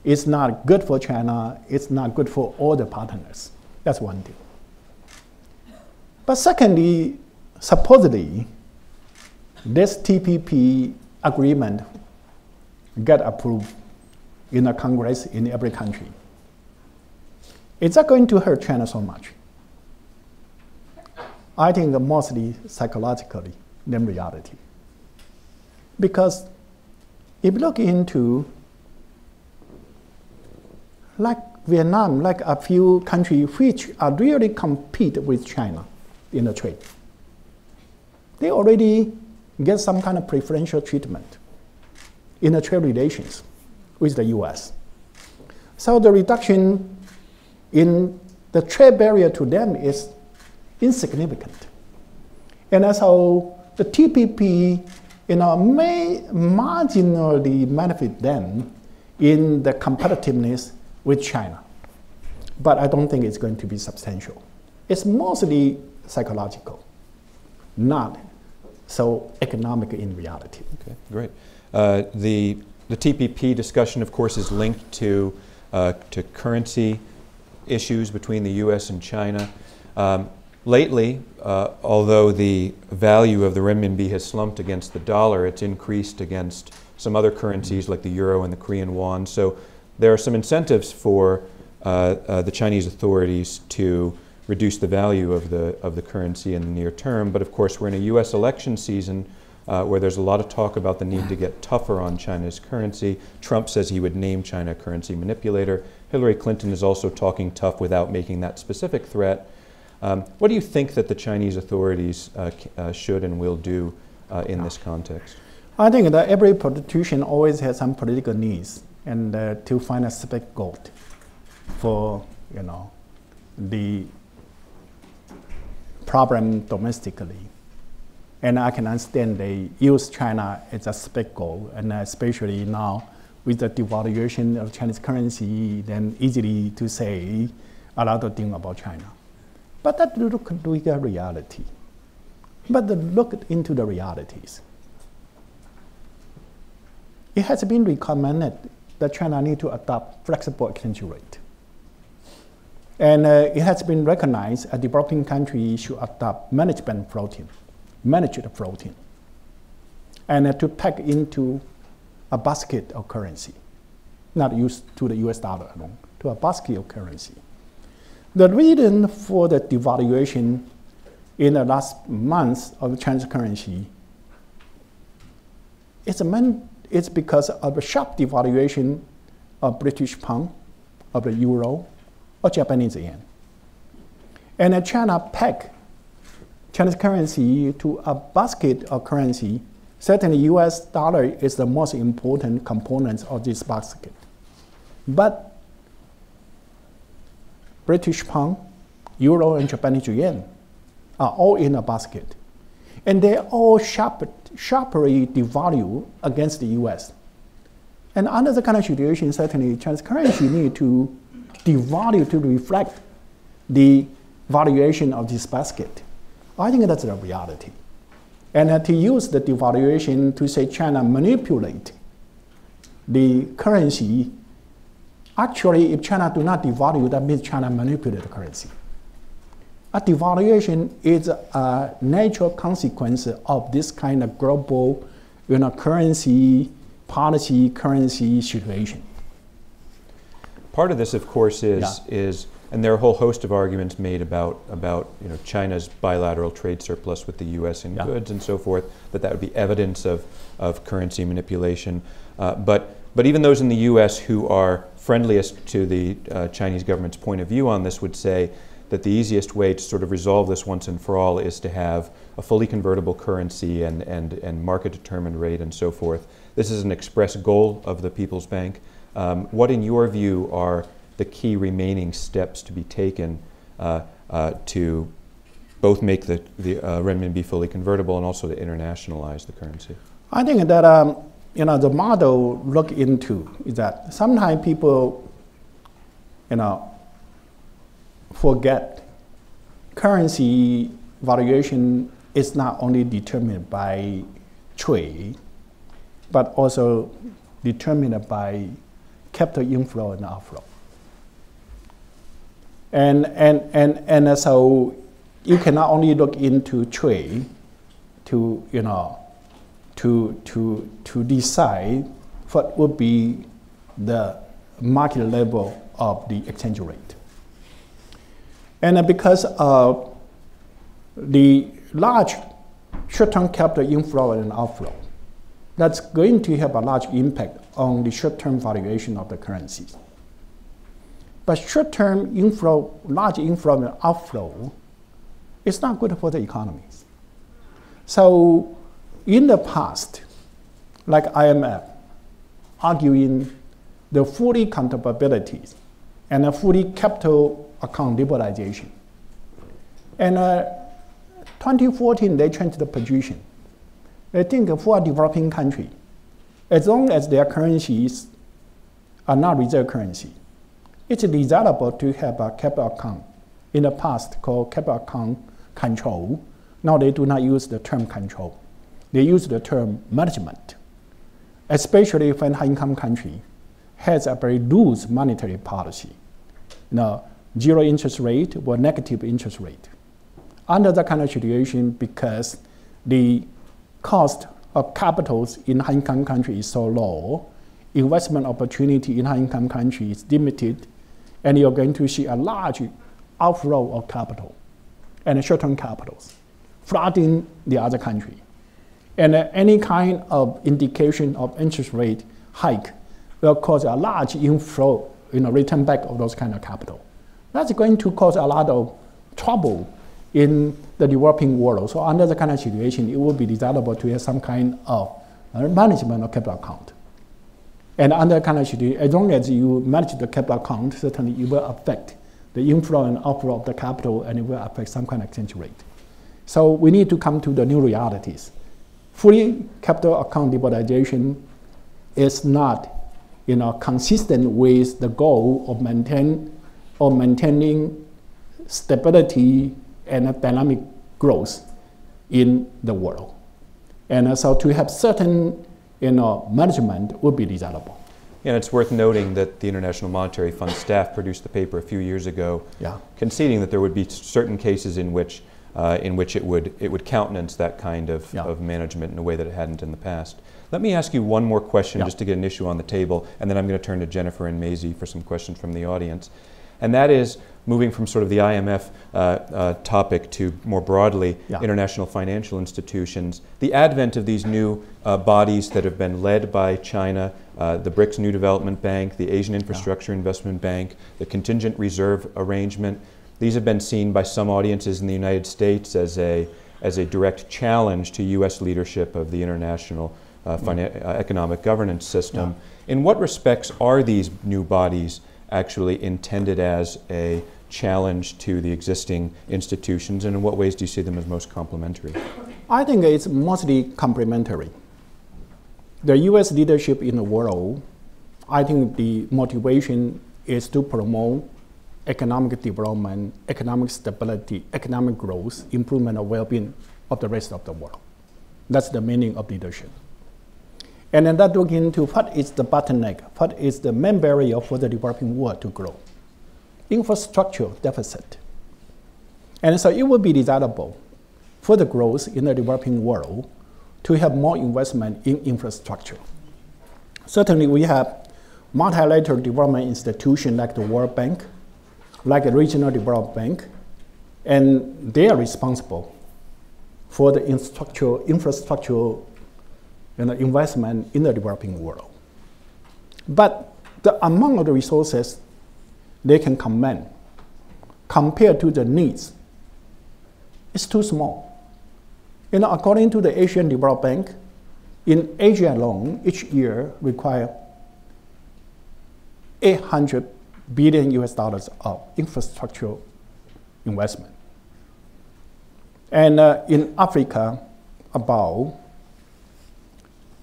it's not good for China, it's not good for all the partners. That's one thing. But secondly, supposedly, this TPP agreement get approved in the Congress in every country. Is that going to hurt China so much? I think mostly psychologically than reality. Because if you look into like Vietnam, like a few countries which are really compete with China in the trade, they already get some kind of preferential treatment in the trade relations with the US. So the reduction in the trade barrier to them is insignificant. And so the TPP you know, may marginally benefit them in the competitiveness with China. But I don't think it's going to be substantial. It's mostly psychological, not so economic in reality. Okay, great. Uh, the, the TPP discussion, of course, is linked to, uh, to currency issues between the U.S. and China. Um, lately, uh, although the value of the renminbi has slumped against the dollar, it's increased against some other currencies like the euro and the Korean won. So there are some incentives for uh, uh, the Chinese authorities to reduce the value of the, of the currency in the near term. But of course, we're in a US election season uh, where there's a lot of talk about the need to get tougher on China's currency. Trump says he would name China a currency manipulator. Hillary Clinton is also talking tough without making that specific threat. Um, what do you think that the Chinese authorities uh, uh, should and will do uh, in this context? I think that every politician always has some political needs and uh, to find a scapegoat for you know the problem domestically. And I can understand they use China as a scapegoat, and especially now with the devaluation of Chinese currency, then easily to say a lot of things about China. But that look to the reality. But look into the realities. It has been recommended that China need to adopt flexible exchange rate. And uh, it has been recognized a developing country should adopt management floating, managed floating, and uh, to pack into a basket of currency, not used to the US dollar alone, to a basket of currency. The reason for the devaluation in the last months of Chinese currency is, man, it's because of a sharp devaluation of British pound, of the euro, or Japanese yen. And China pegged Chinese currency to a basket of currency. Certainly, US dollar is the most important component of this basket. But British pound, euro, and Japanese yen are all in a basket. And they all sharp, sharply devalue against the US. And under the kind of situation, certainly Chinese currency need to devalue to reflect the valuation of this basket. I think that's the reality. And to use the devaluation to say China manipulate the currency Actually, if China do not devalue, that means China manipulate the currency. a devaluation is a natural consequence of this kind of global you know, currency policy, currency situation. Part of this, of course, is, Yeah. is and there are a whole host of arguments made about, about you know, China's bilateral trade surplus with the U.S. in Yeah. goods and so forth, that that would be evidence of, of currency manipulation. Uh, but, but even those in the U.S. who are friendliest to the uh, Chinese government's point of view on this would say that the easiest way to sort of resolve this once and for all is to have a fully convertible currency and, and, and market determined rate and so forth. This is an express goal of the People's Bank. Um, what, in your view, are the key remaining steps to be taken uh, uh, to both make the, the uh, renminbi fully convertible and also to internationalize the currency? I think that um, you know the model look into is that sometimes people you know forget currency valuation is not only determined by trade, but also determined by capital inflow and outflow. And, and, and, and so you cannot only look into trade to, you know, to, to, to decide what would be the market level of the exchange rate. And because of the large short-term capital inflow and outflow, that's going to have a large impact on the short-term valuation of the currencies. But short-term inflow, large inflow and outflow, is not good for the economies. So in the past, like IMF, arguing the fully countability and a fully capital account liberalization. And uh, 2014, they changed the position. They think for a developing country, as long as their currencies are not reserve currency, it's desirable to have a capital account. In the past, called capital account control. Now they do not use the term control. They use the term management, especially an high-income country has a very loose monetary policy. Now, zero interest rate or negative interest rate. Under that kind of situation, because the cost of capitals in high-income countries is so low, investment opportunity in high-income countries is limited, and you're going to see a large outflow of capital and short-term capitals flooding the other country. And any kind of indication of interest rate hike will cause a large inflow, you know, return back of those kind of capital. That's going to cause a lot of trouble in the developing world. So under the kind of situation, it would be desirable to have some kind of management of capital account. And under kind of situation, as long as you manage the capital account, certainly it will affect the inflow and outflow of the capital, and it will affect some kind of exchange rate. So we need to come to the new realities. Fully capital account liberalization is not you know, consistent with the goal of, maintain, of maintaining stability and dynamic growth in the world. And so to have certain you know, management would be desirable. And it's worth noting that the International Monetary Fund staff produced the paper a few years ago Yeah. conceding that there would be certain cases in which, uh, in which it, would, it would countenance that kind of, Yeah. of management in a way that it hadn't in the past. Let me ask you one more question Yeah. just to get an issue on the table, and then I'm going to turn to Jennifer and Maisie for some questions from the audience. And that is moving from sort of the IMF uh, uh, topic to more broadly Yeah. international financial institutions. The advent of these new uh, bodies that have been led by China, uh, the BRICS New Development Bank, the Asian Infrastructure Investment Bank, the Contingent Reserve Arrangement, these have been seen by some audiences in the United States as a, as a direct challenge to U.S. leadership of the international uh, finan- uh, economic governance system. In what respects are these new bodies actually intended as a challenge to the existing institutions, and in what ways do you see them as most complementary? I think it's mostly complementary. The US leadership in the world, I think the motivation is to promote economic development, economic stability, economic growth, improvement of well being of the rest of the world. That's the meaning of leadership. And then that look into what is the bottleneck, what is the main barrier for the developing world to grow. Infrastructure deficit. And so it would be desirable for the growth in the developing world to have more investment in infrastructure. Certainly, we have multilateral development institutions like the World Bank, like the Regional Development Bank, and they are responsible for the infrastructure, infrastructure know, investment in the developing world. But the amount of the resources they can command compared to the needs is too small. You know, according to the Asian Development Bank, in Asia alone, each year require 800 billion US dollars of infrastructure investment. And uh, in Africa, about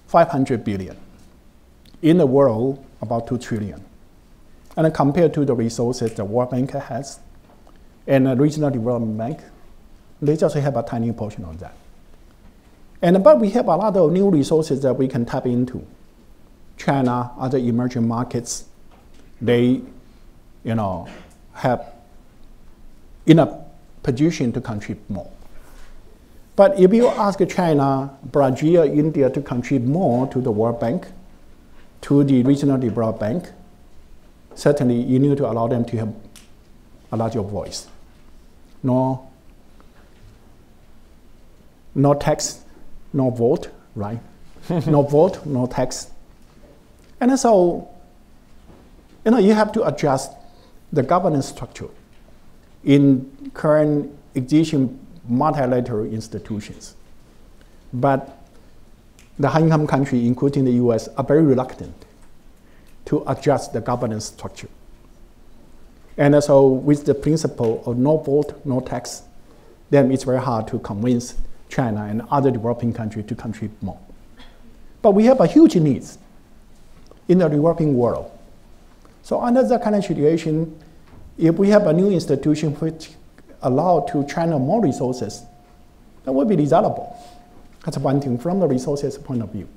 500 billion. In the world, about 2 trillion. And compared to the resources the World Bank has and the Regional Development Bank, they just have a tiny portion of that. And but we have a lot of new resources that we can tap into. China, other emerging markets, they, you know, have in a position to contribute more. But if you ask China, Brazil, India to contribute more to the World Bank, to the Regional Development Bank, certainly you need to allow them to have a larger voice. No, no tax, no vote, right? no vote, no tax. And so, you know, you have to adjust the governance structure in current existing multilateral institutions. But the high income countries, including the US, are very reluctant to adjust the governance structure. And so, with the principle of no vote, no tax, then it's very hard to convince China and other developing countries to contribute more. But we have a huge needs in the developing world. So under that kind of situation, if we have a new institution which allow to China more resources, that would be desirable. That's one thing from the resources point of view.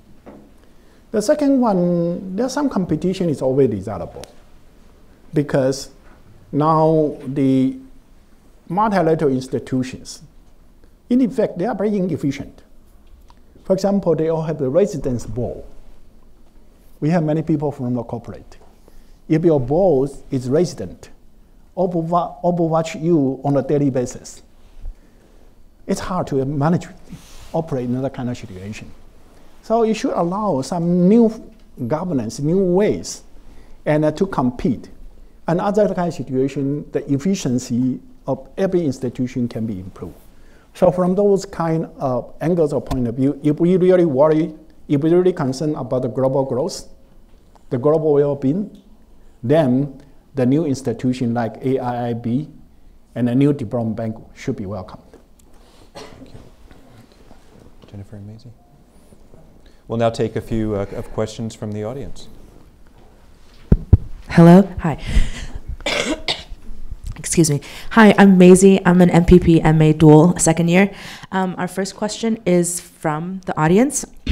The second one, there's some competition is always desirable because now the multilateral institutions, in effect, they are very inefficient. For example, they all have the residence board. We have many people from the corporate. If your boss is resident, overwatch you on a daily basis. It's hard to manage, operate in that kind of situation. So you should allow some new governance, new ways, and uh, to compete. Another kind of situation, the efficiency of every institution can be improved. So from those kind of angles or point of view, if we really worry, if we really concerned about the global growth, the global well-being, then the new institution like AIIB and a new development bank should be welcomed. Thank you. Jennifer and Maisie. We'll now take a few uh, of questions from the audience. Hello, hi. Excuse me. Hi, I'm Maisie. I'm an MPP MA dual second year. Um, our first question is from the audience.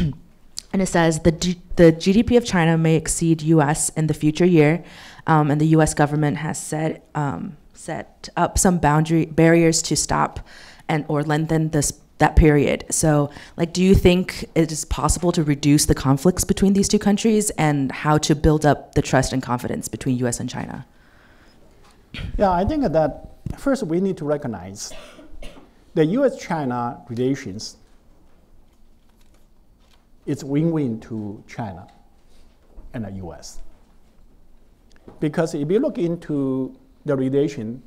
and it says the, G- the GDP of China may exceed US in the future year um, and the U.S. government has set um, set up some boundary barriers to stop and or lengthen this that period. So, like, do you think it is possible to reduce the conflicts between these two countries, and how to build up the trust and confidence between U.S. and China? Yeah, I think that first we need to recognize the U.S.-China relations. It's win-win to China and the U.S. Because if you look into the relation,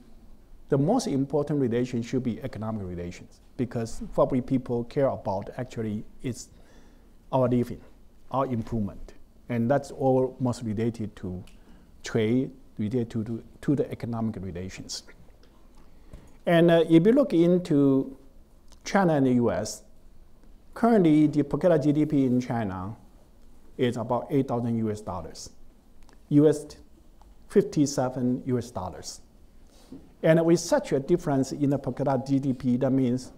the most important relation should be economic relations. Because what we people care about actually is our living, our improvement. And that's all most related to trade, related to, to, to the economic relations. And uh, if you look into China and the US, currently the per capita GDP in China is about 8,000 US dollars. US 57 US dollars. And with such a difference in the per capita GDP, that means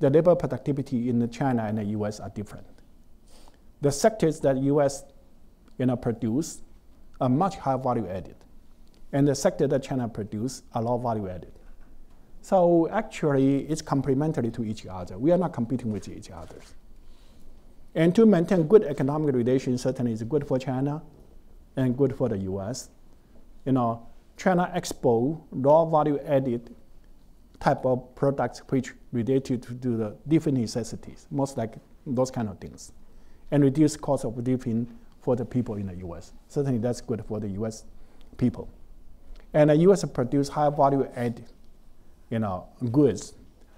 the labor productivity in China and the US are different. The sectors that US you know, produce are much higher value added. And the sector that China produce are low value added. So actually, it's complementary to each other. We are not competing with each other. And to maintain good economic relations certainly is good for China and good for the U.S. You know, China export raw value added type of products which related to, to the different necessities, most like those kind of things, and reduce cost of living for the people in the U.S. Certainly, that's good for the U.S. people. And the U.S. produce high value added, you know, goods,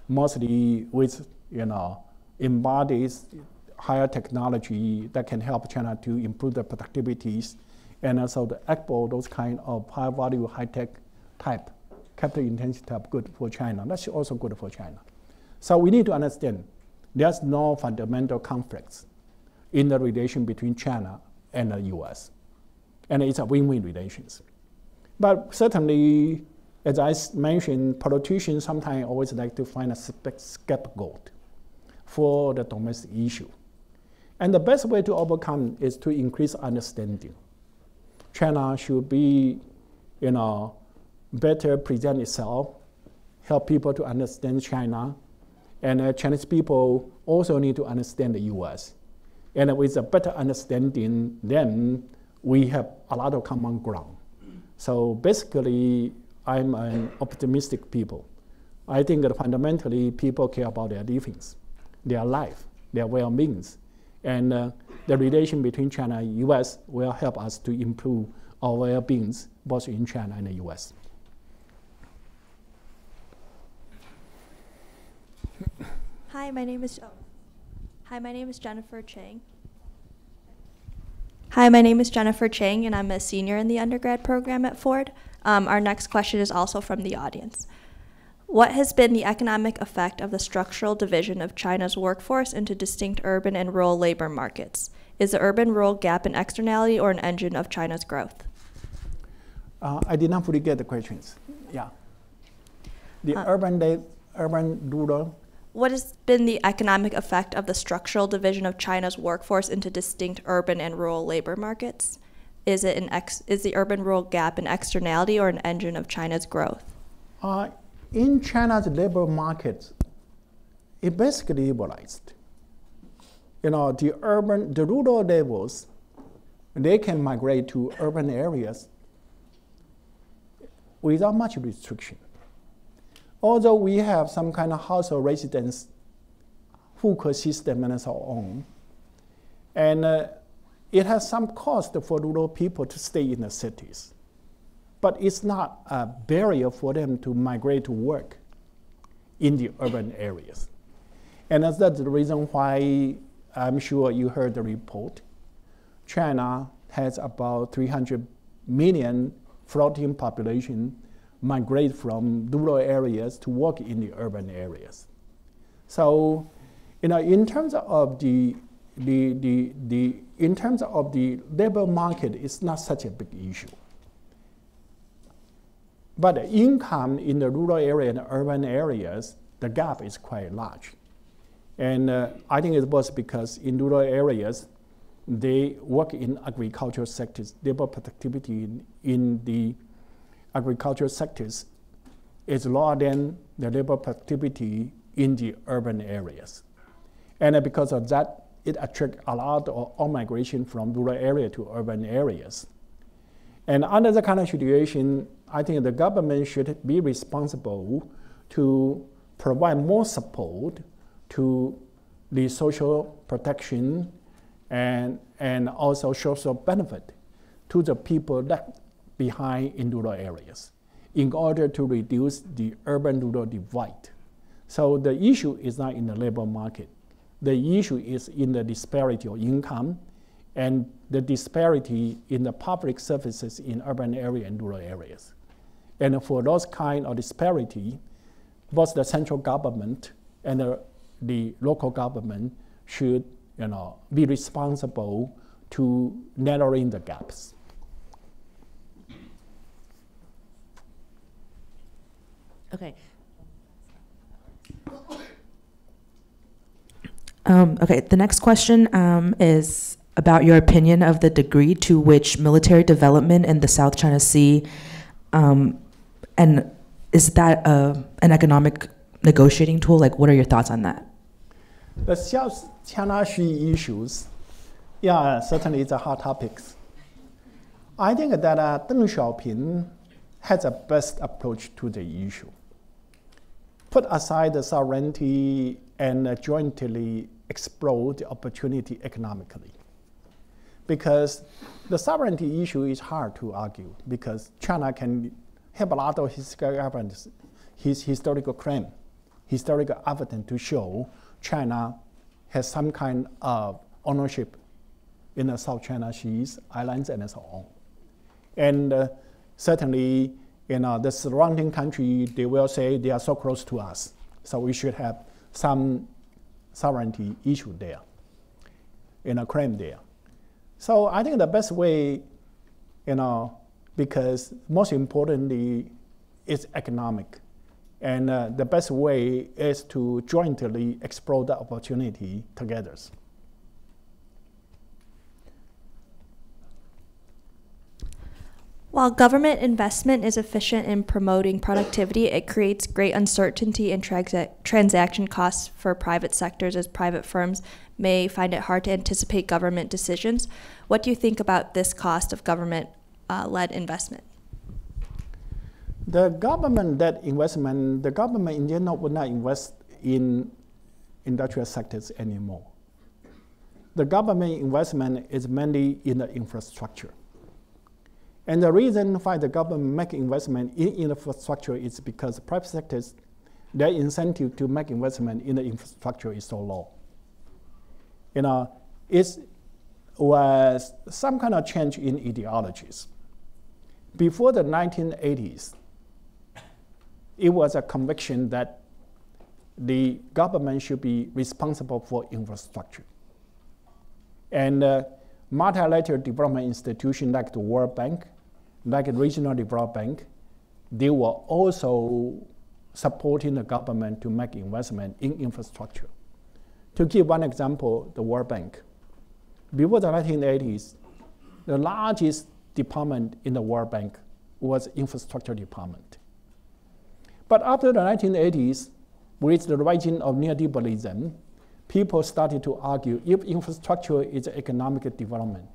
mostly with you know embodies higher technology that can help China to improve the productivities and also the export those kind of high value, high tech type, capital intensive type good for China. That's also good for China. So we need to understand there's no fundamental conflicts in the relation between China and the US. And it's a win-win relations. But certainly, as I mentioned, politicians sometimes always like to find a scapegoat for the domestic issue. And the best way to overcome is to increase understanding. China should be, you know, better present itself, help people to understand China, and uh, Chinese people also need to understand the U.S. And with a better understanding, then we have a lot of common ground. So basically, I'm an optimistic people. I think that fundamentally people care about their livings, their life, their well-beings, and uh, the relation between China and U.S. will help us to improve our well-being both in China and the U.S. Hi, my name is. Oh. Hi, my name is Jennifer Chang. Hi, my name is Jennifer Chang, and I'm a senior in the undergrad program at Ford. Um, our next question is also from the audience. What has been the economic effect of the structural division of China's workforce into distinct urban and rural labor markets? Is the urban rural gap an externality or an engine of China's growth? Uh, I did not fully get the questions. Yeah. The uh, urban, urban rural. What has been the economic effect of the structural division of China's workforce into distinct urban and rural labor markets? Is it an ex- is the urban rural gap an externality or an engine of China's growth? Uh, in China's labor market, it basically liberalized. You know, the urban, the rural levels, they can migrate to urban areas without much restriction. Although we have some kind of household residence hukou system and so on, and uh, it has some cost for rural people to stay in the cities but it's not a barrier for them to migrate to work in the urban areas. And that's the reason why I'm sure you heard the report. China has about 300 million floating population migrate from rural areas to work in the urban areas. So, you know, in terms of the, the, the, the in terms of the labor market, it's not such a big issue. But income in the rural area and urban areas, the gap is quite large. And uh, I think it was because in rural areas, they work in agricultural sectors. Labor productivity in, in the agricultural sectors is lower than the labor productivity in the urban areas. And uh, because of that, it attracts a lot of migration from rural area to urban areas. And under the kind of situation, I think the government should be responsible to provide more support to the social protection and, and also social benefit to the people left behind in rural areas in order to reduce the urban-rural divide. So the issue is not in the labor market. The issue is in the disparity of income and the disparity in the public services in urban area and rural areas. And for those kind of disparity, both the central government and the, the local government should you know, be responsible to narrowing the gaps. Okay. Um, okay, the next question um, is about your opinion of the degree to which military development in the South China Sea um, and is that a, an economic negotiating tool? Like, what are your thoughts on that? The South China Sea issues, yeah, certainly it's a hot topic. I think that uh, Deng Xiaoping has the best approach to the issue. Put aside the sovereignty and jointly explore the opportunity economically. Because the sovereignty issue is hard to argue because China can have a lot of his evidence, his historical claim, historical evidence to show China has some kind of ownership in the South China Seas, islands, and so on. And uh, certainly, you know, the surrounding country, they will say they are so close to us, so we should have some sovereignty issue there, in a claim there. So I think the best way, you know, because most importantly, it's economic. And uh, the best way is to jointly explore the opportunity together. While government investment is efficient in promoting productivity, it creates great uncertainty and transa- transaction costs for private sectors as private firms may find it hard to anticipate government decisions. What do you think about this cost of government uh, led investment? The government led investment, the government in general would not invest in industrial sectors anymore. The government investment is mainly in the infrastructure. And the reason why the government make investment in infrastructure is because private sectors, their incentive to make investment in the infrastructure is so low. You know, it was some kind of change in ideologies. Before the 1980s, it was a conviction that the government should be responsible for infrastructure. And uh, multilateral development institutions like the World Bank like regional development bank, they were also supporting the government to make investment in infrastructure. To give one example, the World Bank. Before the 1980s, the largest department in the World Bank was infrastructure department. But after the 1980s, with the rising of neoliberalism, people started to argue if infrastructure is economic development,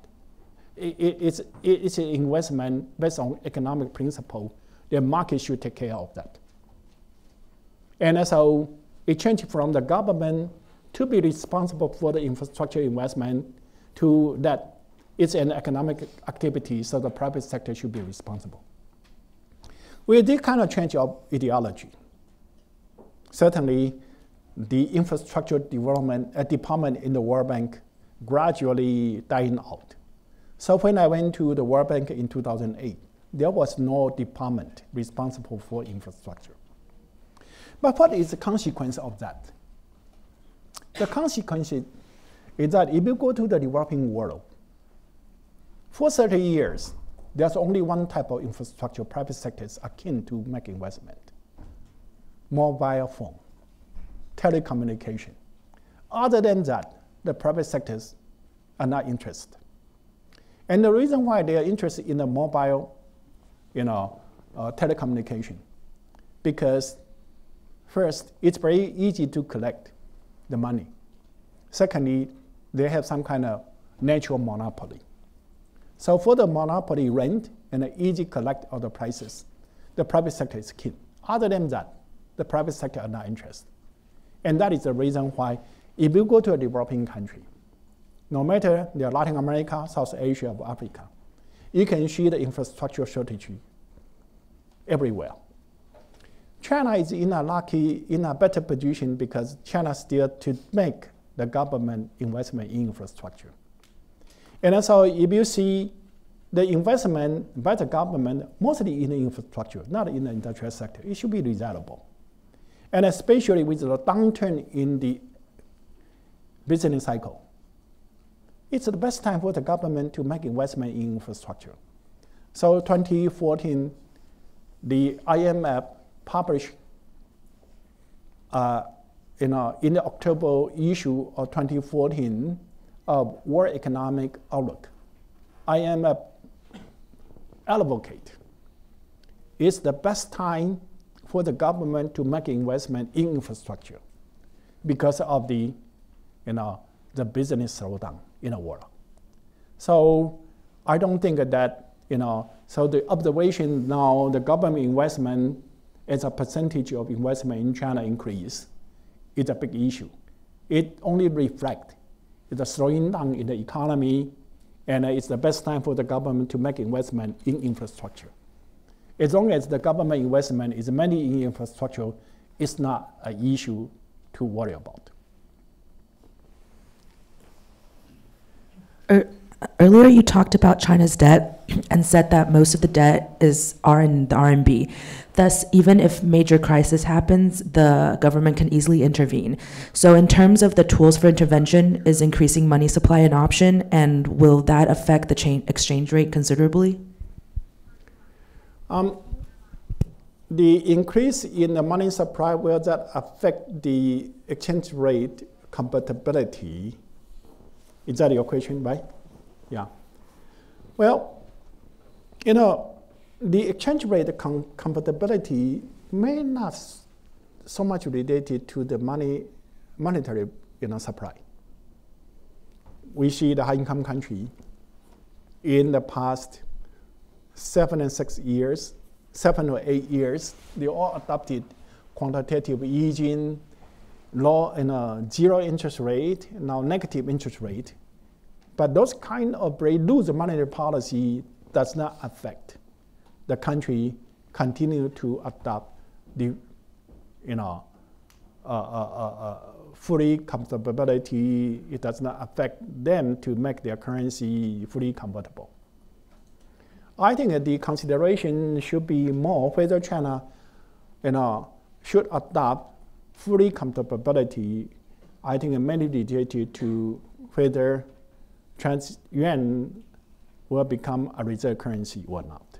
it, it's, it's an investment based on economic principle. The market should take care of that. And so it changed from the government to be responsible for the infrastructure investment to that it's an economic activity, so the private sector should be responsible. With this kind of change of ideology, certainly the infrastructure development uh, department in the World Bank gradually dying out. So when I went to the World Bank in 2008, there was no department responsible for infrastructure. But what is the consequence of that? The consequence is that if you go to the developing world, for 30 years, there's only one type of infrastructure private sectors keen to make investment. Mobile phone, telecommunication. Other than that, the private sectors are not interested. And the reason why they are interested in the mobile, you know, uh, telecommunication, because first, it's very easy to collect the money. Secondly, they have some kind of natural monopoly. So for the monopoly rent and the easy collect of the prices, the private sector is key. Other than that, the private sector are not interested. And that is the reason why if you go to a developing country, no matter they're Latin America, South Asia, or Africa, you can see the infrastructure shortage everywhere. China is in a lucky, in a better position because China still to make the government investment in infrastructure. And also, if you see the investment by the government, mostly in the infrastructure, not in the industrial sector, it should be desirable. And especially with the downturn in the business cycle, it's the best time for the government to make investment in infrastructure. So 2014, the IMF published uh, you know, in the October issue of 2014 of World Economic Outlook, IMF advocate it's the best time for the government to make investment in infrastructure because of the, you know, the business slowdown in the world. So I don't think that, you know, so the observation now, the government investment as a percentage of investment in China increase is a big issue. It only reflects the slowing down in the economy, and it's the best time for the government to make investment in infrastructure. As long as the government investment is mainly in infrastructure, it's not an issue to worry about. Er, earlier, you talked about China's debt and said that most of the debt is are in the RMB. Thus, even if major crisis happens, the government can easily intervene. So, in terms of the tools for intervention, is increasing money supply an option, and will that affect the exchange rate considerably? Um, the increase in the money supply will that affect the exchange rate compatibility? Is that your question, right? Yeah. Well, you know, the exchange rate com- compatibility may not so much related to the money monetary you know, supply. We see the high income country in the past seven and six years, seven or eight years, they all adopted quantitative easing, low and uh, zero interest rate, now negative interest rate. But those kind of very loose monetary policy does not affect the country continue to adopt the, you know, uh, uh, uh, uh fully compatibility. It does not affect them to make their currency fully convertible. I think the consideration should be more whether China, you know, should adopt fully compatibility. I think mainly related to whether Chinese yuan will become a reserve currency or not.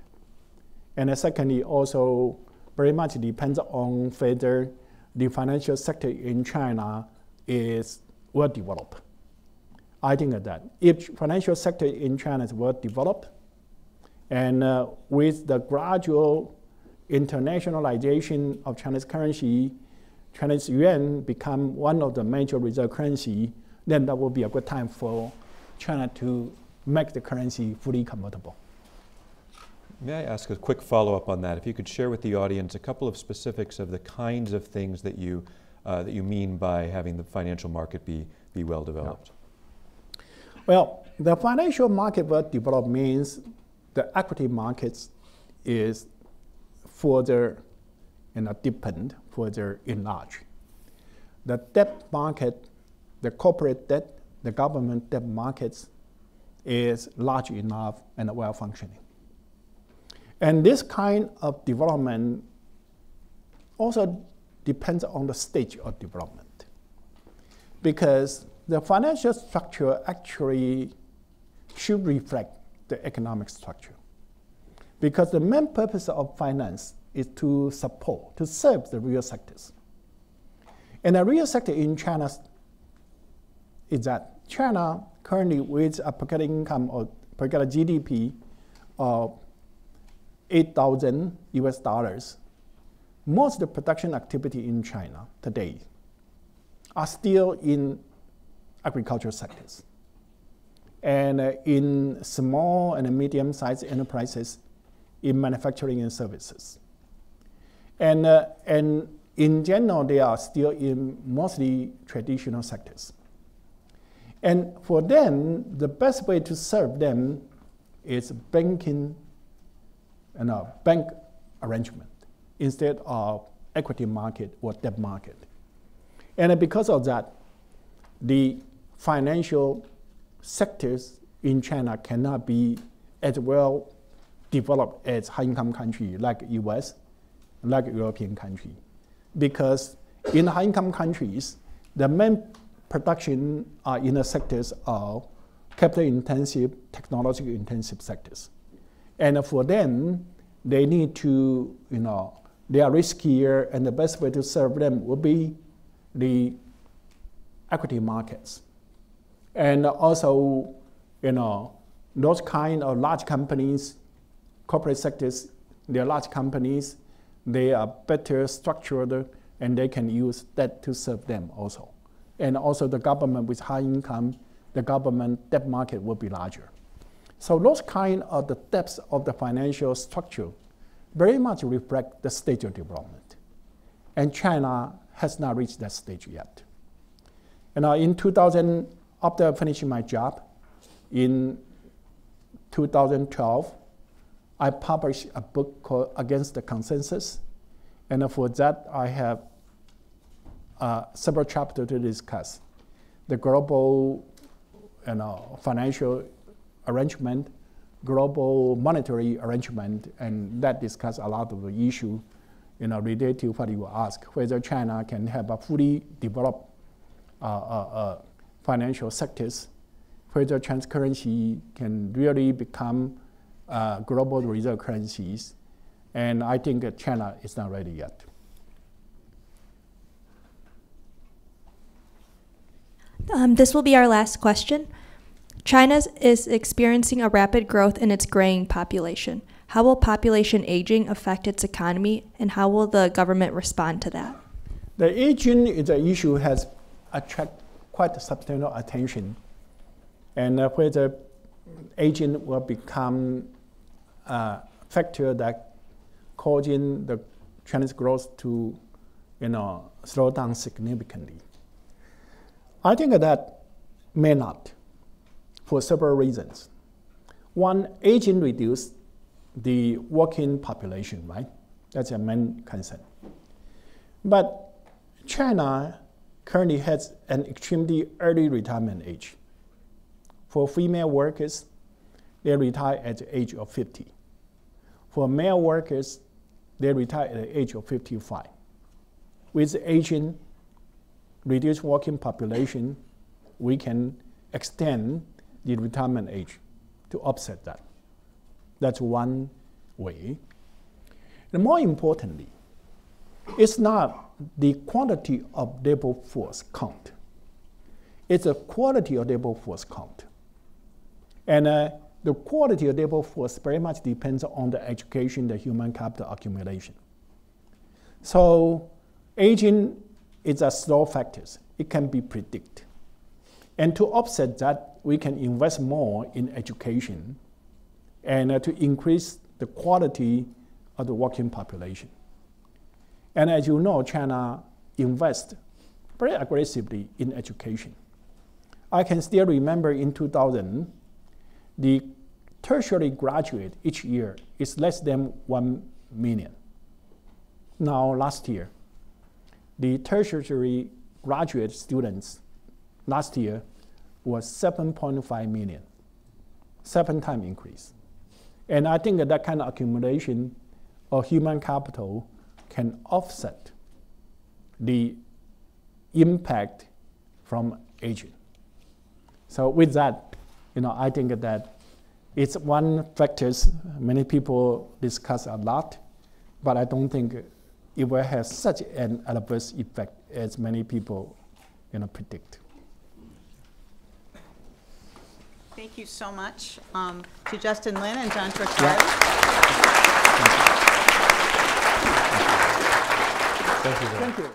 And secondly, also very much depends on whether the financial sector in China is well developed. I think that if financial sector in China is well developed, and uh, with the gradual internationalization of Chinese currency, Chinese yuan become one of the major reserve currency, then that will be a good time for China to make the currency fully convertible. May I ask a quick follow-up on that? If you could share with the audience a couple of specifics of the kinds of things that you, uh, that you mean by having the financial market be, be well developed. Well, the financial market well developed means the equity markets is further you know, deepened, further enlarged. The debt market, the corporate debt, the government debt markets is large enough and well functioning. And this kind of development also depends on the stage of development. Because the financial structure actually should reflect the economic structure. Because the main purpose of finance is to support, to serve the real sectors. And the real sector in China is that China currently with a per capita income or per capita GDP of 8,000 US dollars, most of the production activity in China today are still in agricultural sectors and in small and medium-sized enterprises in manufacturing and services. And, uh, and in general, they are still in mostly traditional sectors. And for them, the best way to serve them is banking and a bank arrangement instead of equity market or debt market. And because of that, the financial sectors in China cannot be as well developed as high-income country like U.S., like European country, because in high-income countries, the main production are in the sectors of capital-intensive, technology-intensive sectors, and for them, they need to, you know, they are riskier, and the best way to serve them would be the equity markets. And also, you know, those kind of large companies, corporate sectors, they're large companies, they are better structured and they can use that to serve them also. And also the government with high income, the government debt market will be larger. So those kind of the depths of the financial structure very much reflect the stage of development. And China has not reached that stage yet. And uh, in 2000, after finishing my job, in 2012, I published a book called Against the Consensus. And for that, I have uh, several chapters to discuss. The global you know, financial arrangement, global monetary arrangement, and that discuss a lot of the issue you know, related to what you ask, whether China can have a fully developed uh, uh, uh, financial sectors, whether currency can really become uh, global reserve currencies, and I think that China is not ready yet. Um, this will be our last question. China is experiencing a rapid growth in its graying population. How will population aging affect its economy, and how will the government respond to that? The aging is an issue has attracted quite substantial attention, and uh, whether aging will become a factor that causing the Chinese growth to, you know, slow down significantly. I think that may not, for several reasons. One, aging reduce the working population, right? That's a main concern. But China currently has an extremely early retirement age. For female workers, they retire at the age of 50. For male workers, they retire at the age of 55. With aging, reduced working population, we can extend the retirement age to offset that. That's one way. And more importantly, it's not the quantity of labor force count. It's the quality of labor force count. And uh, the quality of labor force very much depends on the education, the human capital accumulation. So aging is a slow factor. It can be predicted. And to offset that, we can invest more in education and uh, to increase the quality of the working population. And as you know, China invests very aggressively in education. I can still remember in 2000, the tertiary graduate each year is less than 1 million. Now, last year, the tertiary graduate students last year was 7.5 million, seven time increase. And I think that, that kind of accumulation of human capital can offset the impact from aging. So with that, you know, I think that it's one factor many people discuss a lot, but I don't think it will have such an adverse effect as many people you know, predict. Thank you so much um, to Justin Lin and John Ciorciari. Thank you.